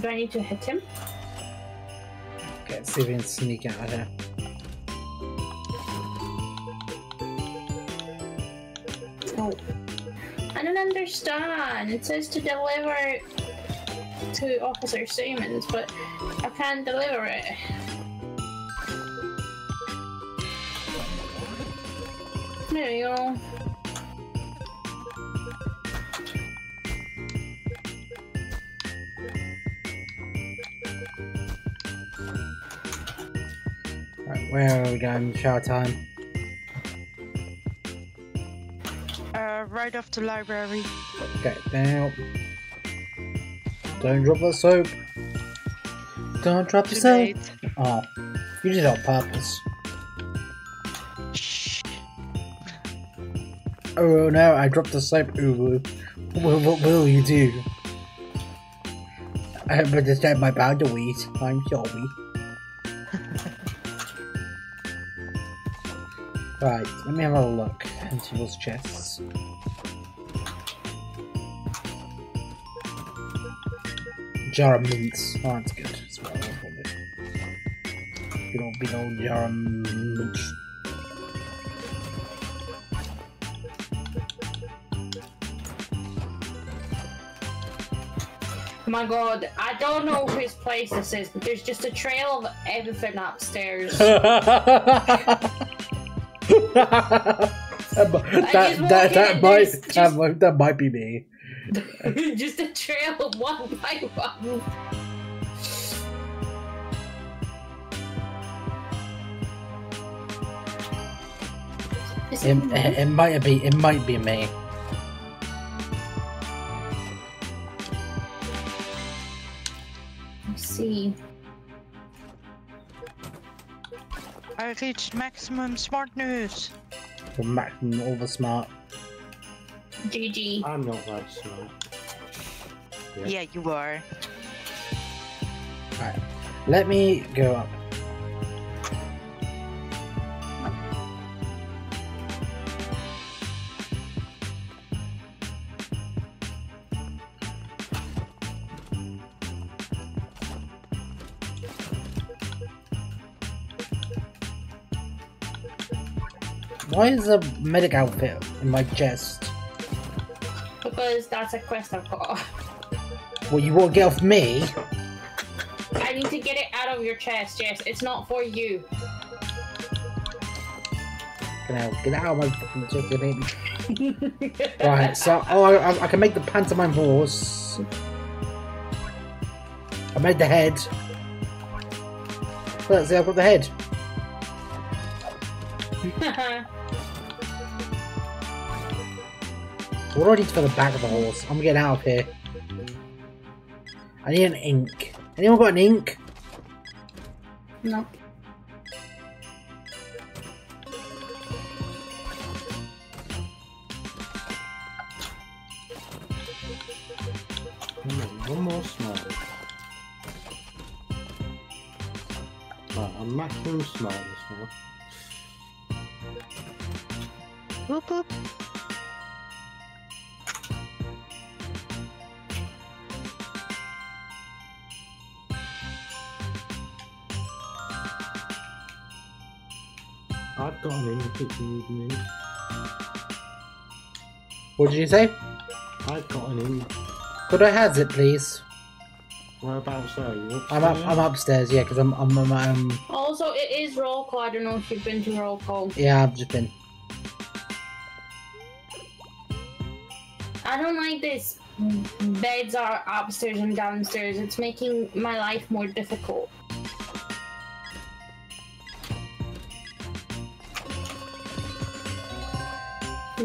Do I need to hit him? Okay, let's see if we can sneak out of here. Don't understand. It says to deliver to Officer Siemens, but I can't deliver it. There you go. Right, where are we going? Shower time. Uh, right off the library. Okay, now. Don't drop the soap. Don't drop the soap. Oh, you did it on purpose. Shh. Oh no, I dropped the soap. Ooh, well, what will you do? I have to set my boundaries. I'm sorry. [laughs] right, let me have a look into those chests. Jar of mints. Oh, that's good. That's what I wondering. Good old big old jar of mints. Oh my god, I don't know whose place this is, but there's just a trail of everything upstairs. [laughs] that, that, that, that, might, there's that, might, that might be me. [laughs] just a trail of one by one. It, it it, it might be. It might be me. Let's see. I reached maximum smartness. Or maximum over smart. GG. I'm not that smart. Yeah. Yeah, you are. Right. Let me go up. Why is a medic outfit in my chest? Because that's a quest I've got. What you won't get off me? I need to get it out of your chest, yes. It's not for you. Get out, get out of my fucking chest, baby. [laughs] Right, so oh, I, I can make the pantomime horse. I made the head. Look, see, I've got the head. [laughs] Do I need the back of the horse? I'm getting out of here. I need an ink. Anyone got an ink? no. What did you say? I've got an in. Could I have it, please? Whereabouts are you? I'm up. Upstairs? I'm upstairs. Yeah, because I'm. I'm. I'm um, Also, it is roll call. I don't know if you've been to roll call. yeah, I've just been. I don't like this. Beds are upstairs and downstairs. It's making my life more difficult.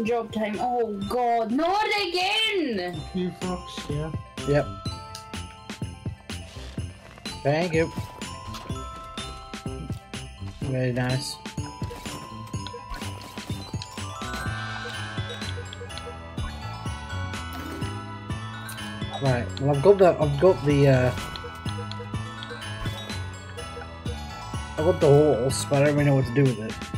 Job time. Oh god, not again! You fox, yeah. Yep. Thank you. Very nice. Right. Well, I've got the. I've got the. uh... I've got the horse, but I don't really know what to do with it.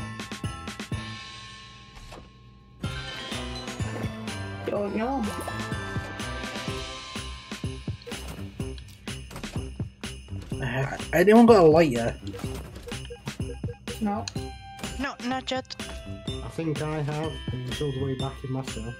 Don't know. Uh, Anyone got a lighter? No. No, not yet. I think I have. It's all the way back in my cell.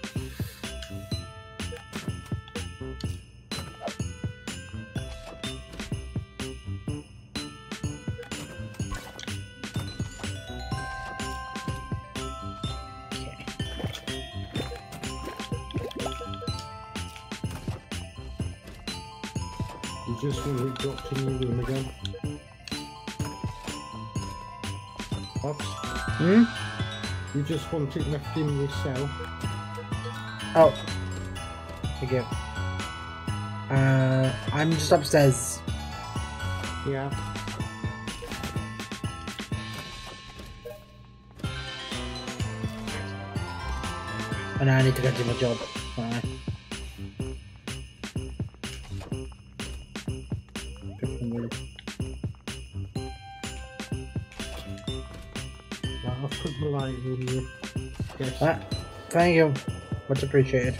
Just want it dropped in your room again. Pops, Hmm. you just want it left in your cell. Oh. Thank you. Uh, I'm just upstairs. Yeah. And I need to go do my job. Yes. Ah, thank you. Much appreciated.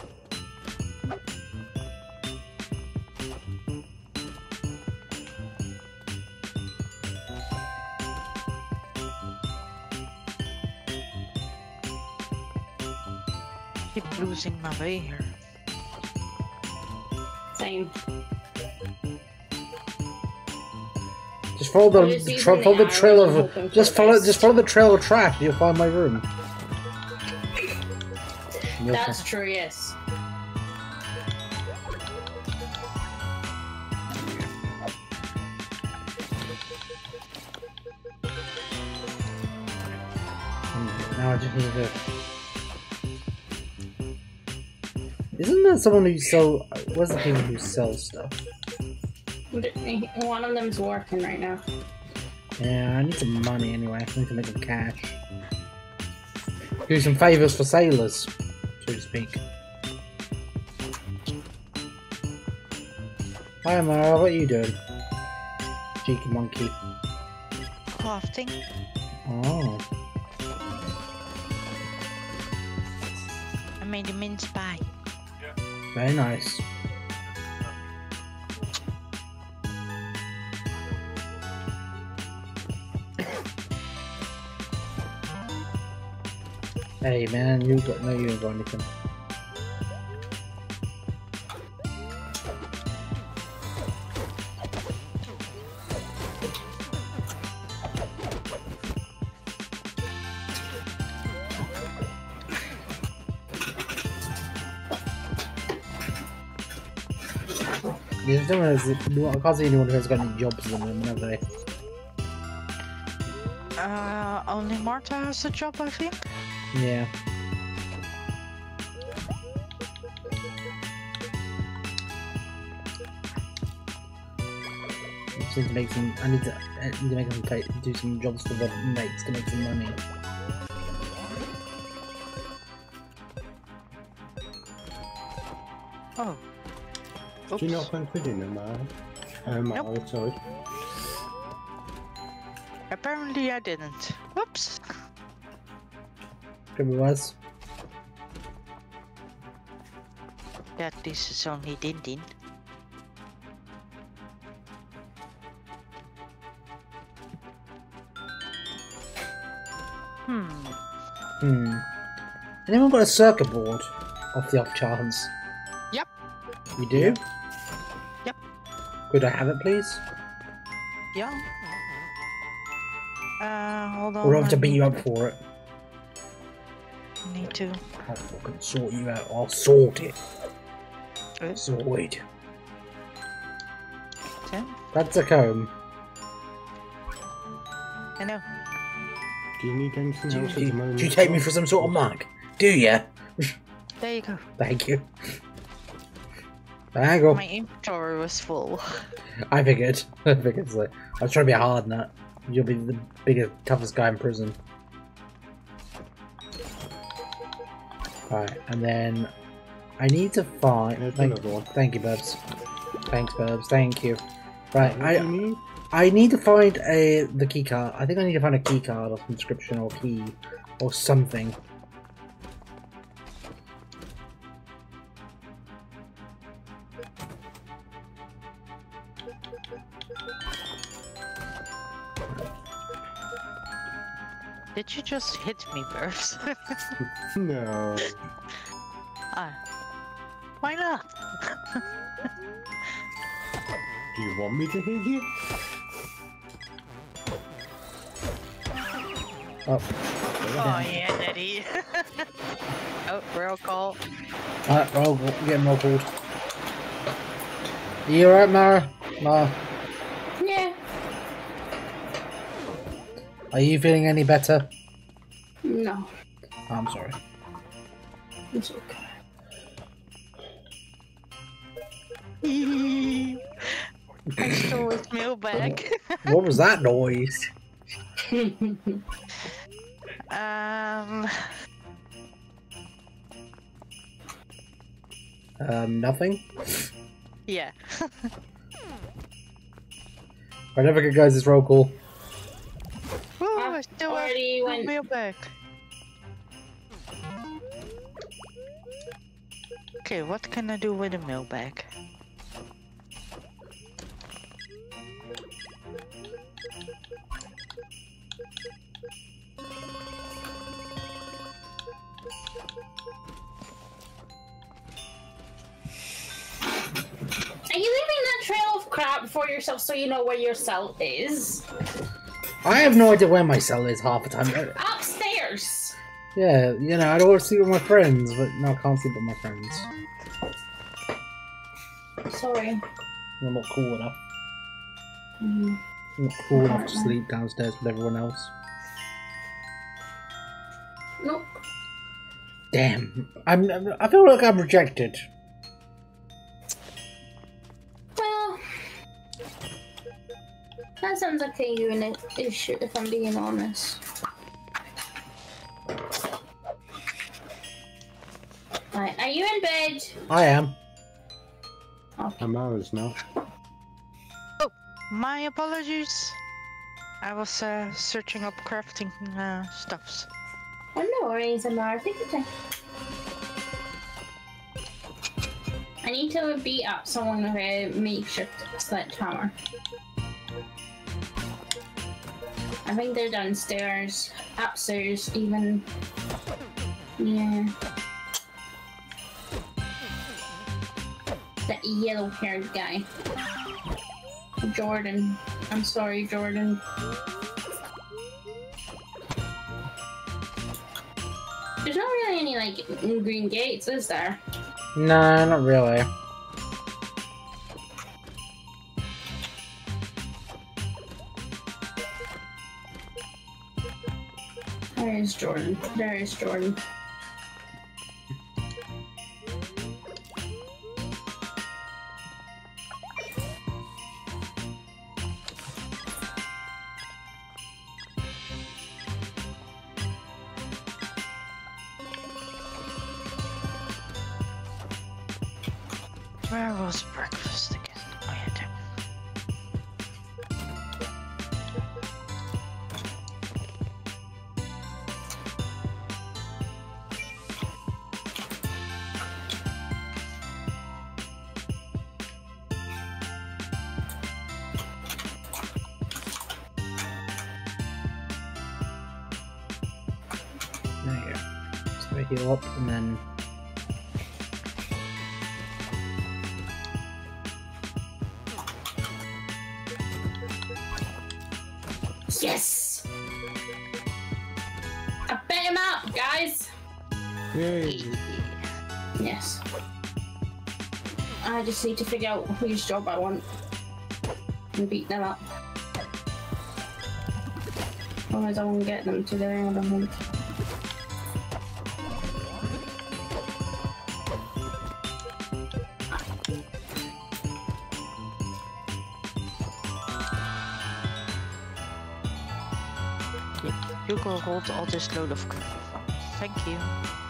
Keep losing my way here. Same. Just follow the, the tra- the follow the trail of just follow just follow the trail of trash. You'll find my room. That's true, yes. now I just need to. Isn't that someone who sell? What's the people who sell stuff? One of them's working right now. Yeah, I need some money anyway. I need to make some cash. Do some favors for sailors, to speak. Hi, Amara. What are you doing? Cheeky monkey. Crafting. Oh. I made a mince pie. Yeah. Very nice. Hey man, you got no you ain't got anything. There's no one has, I can't see anyone who has got any jobs in them, have they? Uh, only Marta has a job, I think. Yeah. Just need to make some. I need to. I need to make some pay, do some jobs for the mates to make some money. Oh. Do you Oops. not want to in them, man? Um, Nope. sorry. Apparently I didn't. Whoops. Remorse. That this is only Dindin. Hmm. Hmm. Anyone got a circuit board off the off chance? Yep. You do? Yep. Could I have it, please? Yeah. Uh, hold on. We'll have to beat you up for it. Need to. I'll fucking sort you out. I'll sort it. Uh, Sort. ten? That's a comb. I know. Do you need anything Do, else at the moment? do you take me for some sort of mug? Do you? There you go. Thank you. Hang on. My inventory was full. I figured. [laughs] I figured. So. I was trying to be a hard nut. You'll be the biggest, toughest guy in prison. Alright, and then I need to find. Thank, thank you, Burbs. Thanks, Burbs. Thank you. Right, What do you I need? I need to find a the key card. I think I need to find a key card or inscription or key or something. Did you just hit me, Burbs? [laughs] No. ah. Why not? Do you want me to hit you? Oh, Oh yeah, Daddy. [laughs] oh, roll call. alright, roll, we're getting roll called. You alright, Mara? Mara, are you feeling any better? No. Oh, I'm sorry. It's okay. I stole his mailbag. [laughs] What was that noise? [laughs] um, Um, nothing? yeah. [laughs] Right, never good guys, it's roll call. Woo, I've I still have already no went- mailbag. Okay, what can I do with a mailbag? Are you leaving that trail of crap for yourself so you know where your cell is? I have no idea where my cell is half the time. Upstairs! Yeah, you know, I don't want to sleep with my friends, but no, I can't sleep with my friends. Sorry. I'm not cool enough. Mm. I'm not cool enough to sleep downstairs with everyone else. Nope. Damn. I'm- I feel like I'm rejected. That sounds like a unit issue if I'm being honest. Right, are you in bed? I am. I'm ours now. Oh, my apologies. I was uh, searching up crafting uh, stuffs. Oh, no worries, Amara. Take your time. I need to beat up someone with a makeshift sledgehammer. I think they're downstairs, upstairs, even. Yeah. That yellow haired guy. Jordan. I'm sorry, Jordan. There's not really any like green gates, is there? No, not really. There is Jordan. There is Jordan. I just need to figure out whose job I want and beat them up. Otherwise, I won't get them today. I don't think. You can hold all this load of. c- Thank you.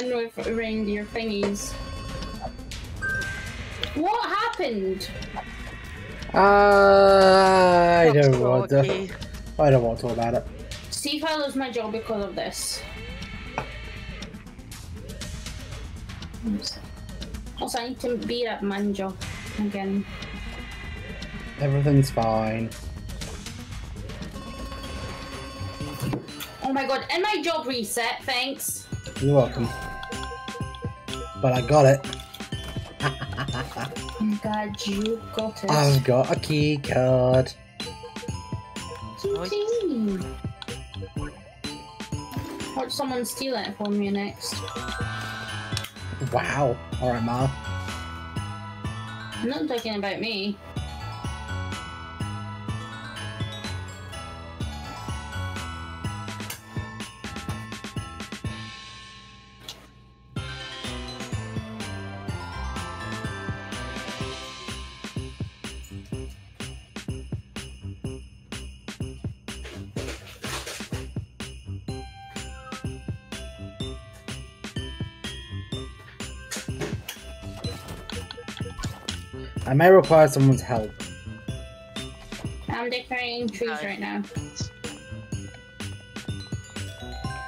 Gingerbread man with reindeer thingies. What happened? Uh, I don't want to. I don't want to talk about it. See if I lose my job because of this. Also, I need to beat up Manjo again. Everything's fine. My god, and my job reset, thanks. You're welcome. But I got it. [laughs] My god, you got it. I've got a key card. Watch someone steal it from me next. Wow. Alright, Ma. I'm not talking about me. I may require someone's help. I'm decorating trees right now.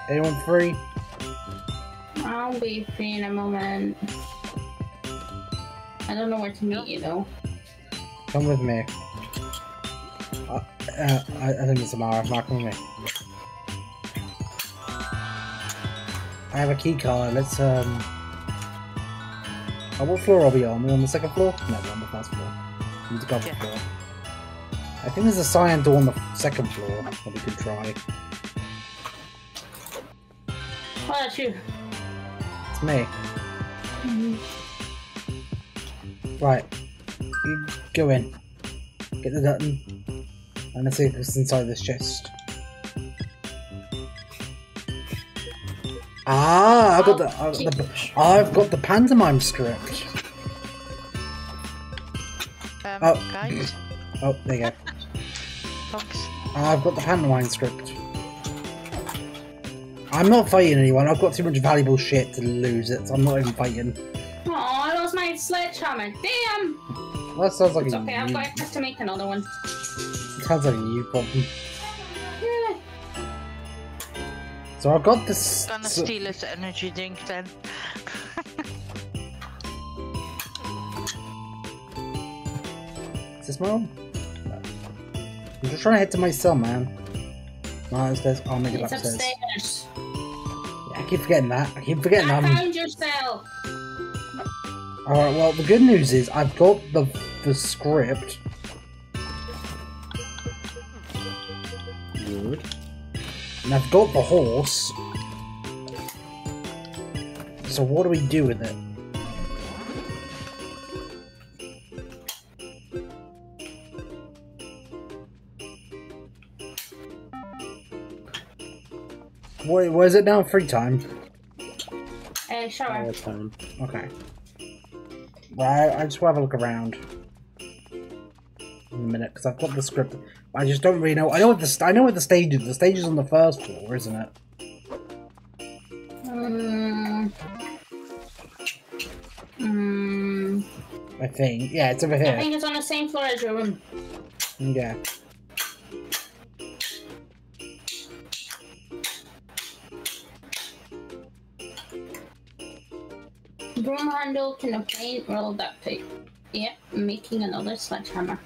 Anyone free? I'll be free in a moment. I don't know where to meet you though. Come with me. Uh, uh, I, I think it's Amara. Mark, come with me. I have a key card. Let's um. Oh, what floor are we on? We're on the second floor? No, we're on the first floor. We need to go up Yeah. floor. I think there's a cyan door on the second floor that we could try. Oh, that's you. It's me. Mm-hmm. Right. You go in. Get the button. And let's see what's inside this chest. Ah, I've got the, I've got the I've got the pantomime script. Um, Oh. guys, Oh, there you go. thanks. I've got the pantomime script. I'm not fighting anyone. I've got too much valuable shit to lose it. So I'm not even fighting. Oh, I lost my sledgehammer. Damn! That sounds like It's a okay, I've you, got to make another one. sounds like a you problem. So I've got this. Gonna so- steal his energy drink then. [laughs] Is this my own? No. I'm just trying to head to my cell, man. No, it's this. I'll make it It's upstairs. upstairs. Yeah, I keep forgetting that. I keep forgetting I that. found your cell. Alright, well, the good news is I've got the the script. And I've got the horse. So what do we do with it? Wait, was it now? Free time. Uh, shower. All time. Okay. Well, I, I just want to have a look around. In a minute, because I've got the script. I just don't really know. I know what the I know what the stage is. The stage is on the first floor, isn't it? Um, Mm, I think. Yeah, it's over here. I think it's on the same floor as your room. Yeah. Broom handle can obtain roll duct tape. Yep, making another sledgehammer.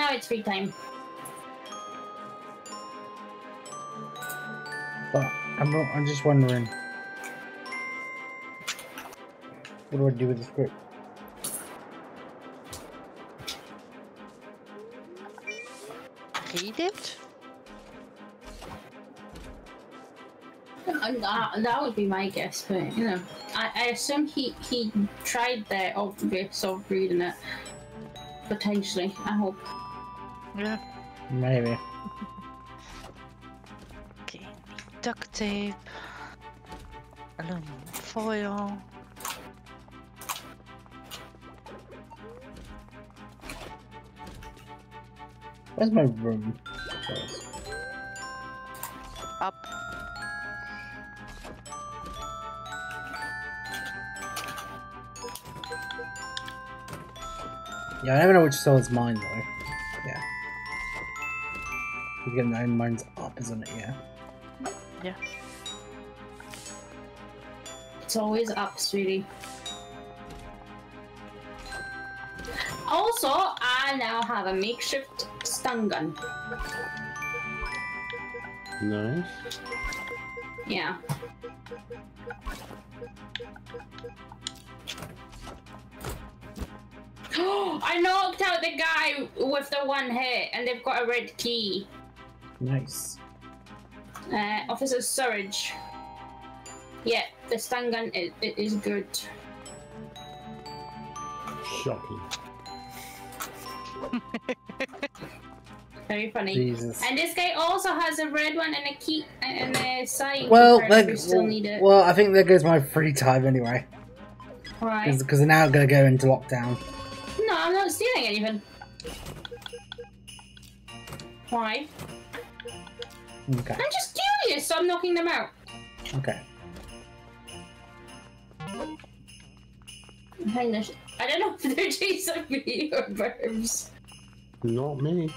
Now it's free time. But I'm not, I'm just wondering. What do I do with the script? Read it? Uh, that, that would be my guess, but you know, I, I assume he he tried the obvious of reading it. Potentially, I hope. Yeah. Maybe. Okay. Duct tape. Aluminum foil. Where's my room? Up. Yeah, I never know which cell is mine though. Yeah. You get nine mine's up, isn't it? Yeah. Yeah. It's always up, sweetie. Also, I now have a makeshift stun gun. Nice. Yeah. [gasps] I knocked out the guy with the one hit, and they've got a red key. Nice. Uh, Officer Surge. Yeah, the stun gun is, is good. Shocking. [laughs] Very funny. Jesus. And this guy also has a red one and a key and a sign. Well, card that, we still need it. well, I think there goes my free time anyway, Right. because they're now gonna go into lockdown. No, I'm not stealing anything. Why? Okay. I'm just curious, so I'm knocking them out. Okay. Hang on. I don't know if they're chasing me or birds. Not me.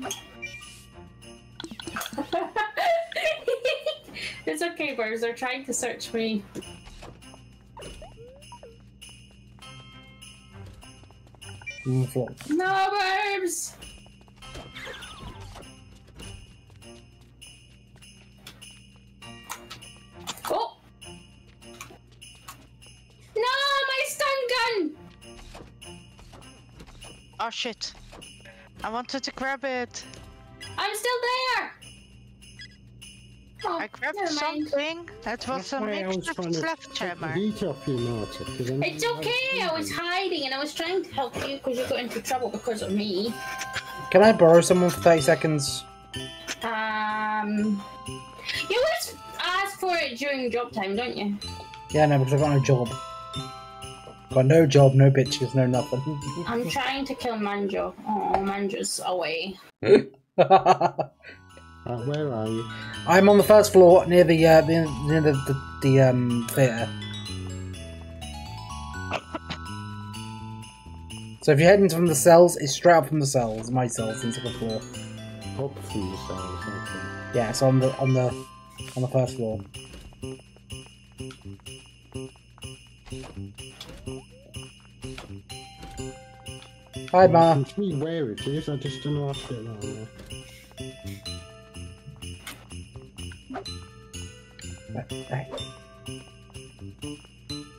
[laughs] it's okay, birds. They're trying to search me. Mm, floor. No, birds! Oh! No, my stun gun! Oh shit. I wanted to grab it. I'm still there! Oh, I grabbed something. That was That's a why I was makeshift trying to take the sledgehammer. heat off you, Marta. 'cause It's okay, I was hiding and I was trying to help you because you got into trouble because of me. Can I borrow someone for thirty seconds? Um, you always ask for it during job time, don't you? Yeah, no, because I've got no job. Got no job, no bitches, no nothing. I'm trying to kill Manjo. Oh, Manjo's away. [laughs] [laughs] Uh, where are you? I'm on the first floor near the uh, near, near the, the, the um theatre. So if you're heading from the cells, it's straight up from the cells, my cells, into the floor. Up from the cells, okay. Yeah, so on the on the on the first floor. Hi, Ma. It's me where it is, I just don't know how to get around there.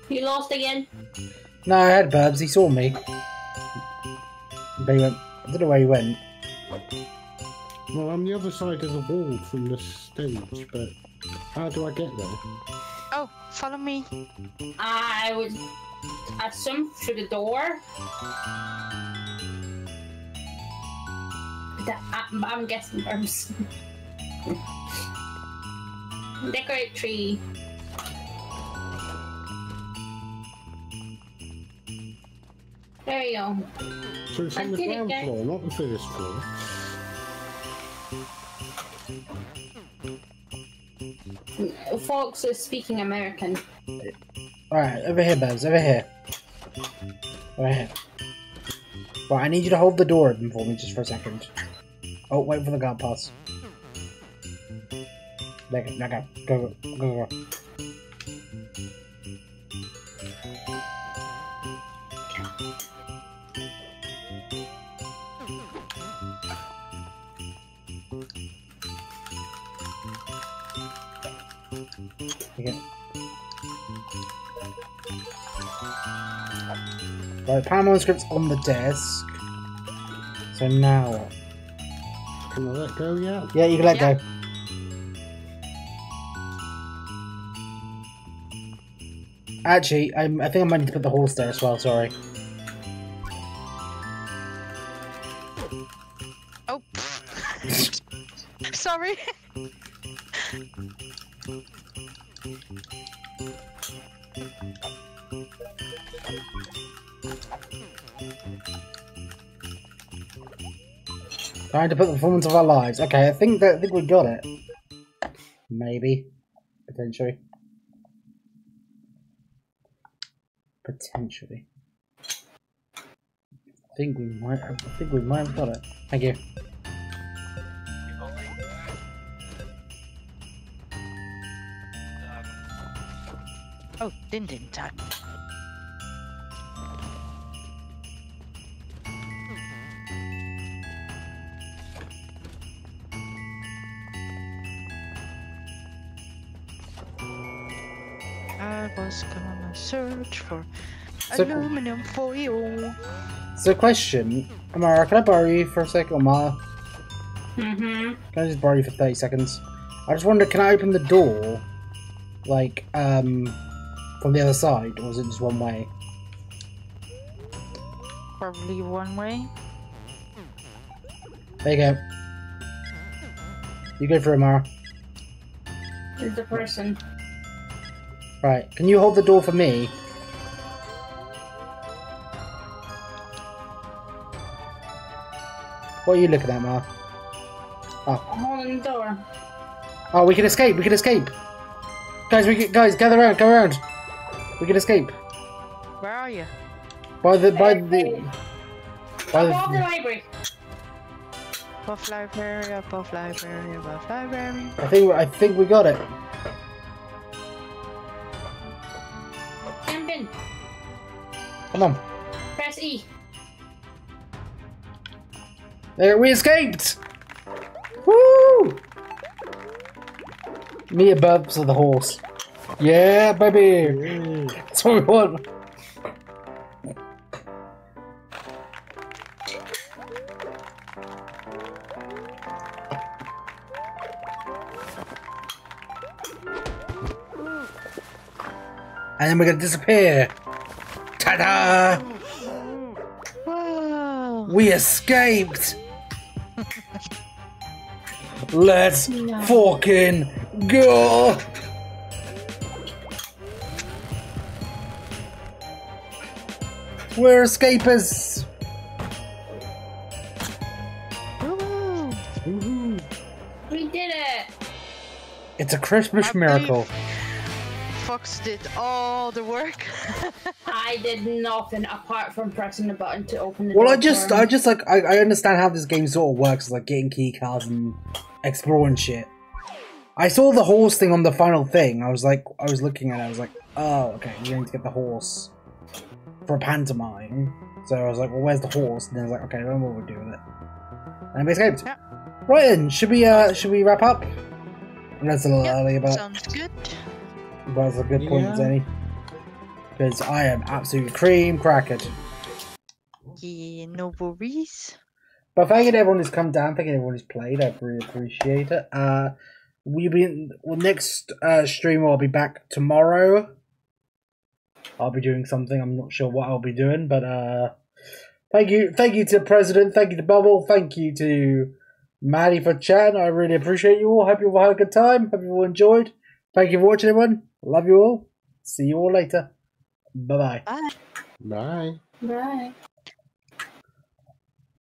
You lost again? No, I had Burbs. He saw me. But he went. I don't know where he went. Well, I'm the other side of the wall from the stage, but how do I get there? Oh, follow me. I would assume through the door. That, I'm, I'm guessing worms. Decorate tree. There you go. So it's on I the ground floor, not the first floor. Folks are speaking American. Alright, over here, Buzz. over here. Over here. Right, I need you to hold the door open for me just for a second. Oh, wait for the guard pass. There you go, now go. Go, go, go, go. Okay. Right, Paramount script's on the desk. So now what? Can I let go yet? Yeah, you can let Yeah. go. Actually, I'm, I think I might need to put the horse there as well, sorry. Oh. [laughs] Sorry. Trying to put the performance of our lives. Okay, I think that I think we got it. Maybe. Potentially. Potentially. I think we might have, I think we might have got it. Thank you. Oh, din din time. I was gonna search for So- aluminum foil. So question, Amara, can I borrow you for a second? Amara, Mm-hmm. can I just borrow you for 30 seconds? I just wonder, can I open the door, like, um, from the other side, or is it just one way? Probably one way. There you go. You go for it, Amara. Is the person. Right, can you hold the door for me? What are you looking at, Mar? Oh. I'm holding the door. Oh, we can escape. We can escape. Guys, we can, guys, gather around. Go around. We can escape Where are you? by the by the by Above the the. library. Above library, above library, above library. I think I think we got it. Jump in. Come on. Press E. There, we escaped. Woo! Me above are the horse. Yeah, baby. That's what we want. And then we're gonna disappear. Ta-da! We escaped! Let's No. fucking go! We're escapers! Woo! Woohoo. We did it. It's a Christmas I miracle. Fox did all the work. [laughs] I did nothing apart from pressing the button to open the door. Well, I just, I just like, I, I understand how this game sort of works, like getting key cards and exploring shit. I saw the horse thing on the final thing. I was like, I was looking at it. I was like, oh, okay, we're going to get the horse for a pantomime. So I was like, well, where's the horse? And then I was like, okay, then what we'll do with it. And we escaped. Yeah. Right then, should we, uh, should we wrap up? That's a little Yep, early, but Sounds good. that's a good point, Yeah. Zenny. Because I am absolutely cream crackered. Yeah, no worries. But thank you to everyone who's come down. Thank you to everyone who's played. I really appreciate it. Uh, we'll be in, well, next uh, stream. I'll be back tomorrow. I'll be doing something. I'm not sure what I'll be doing, but uh, thank you, thank you to President. Thank you to Bubble. Thank you to Maddie for chatting. I really appreciate you all. Hope you all had a good time. Hope you all enjoyed. Thank you for watching, everyone. Love you all. See you all later. Bye bye. Bye. Bye. Right.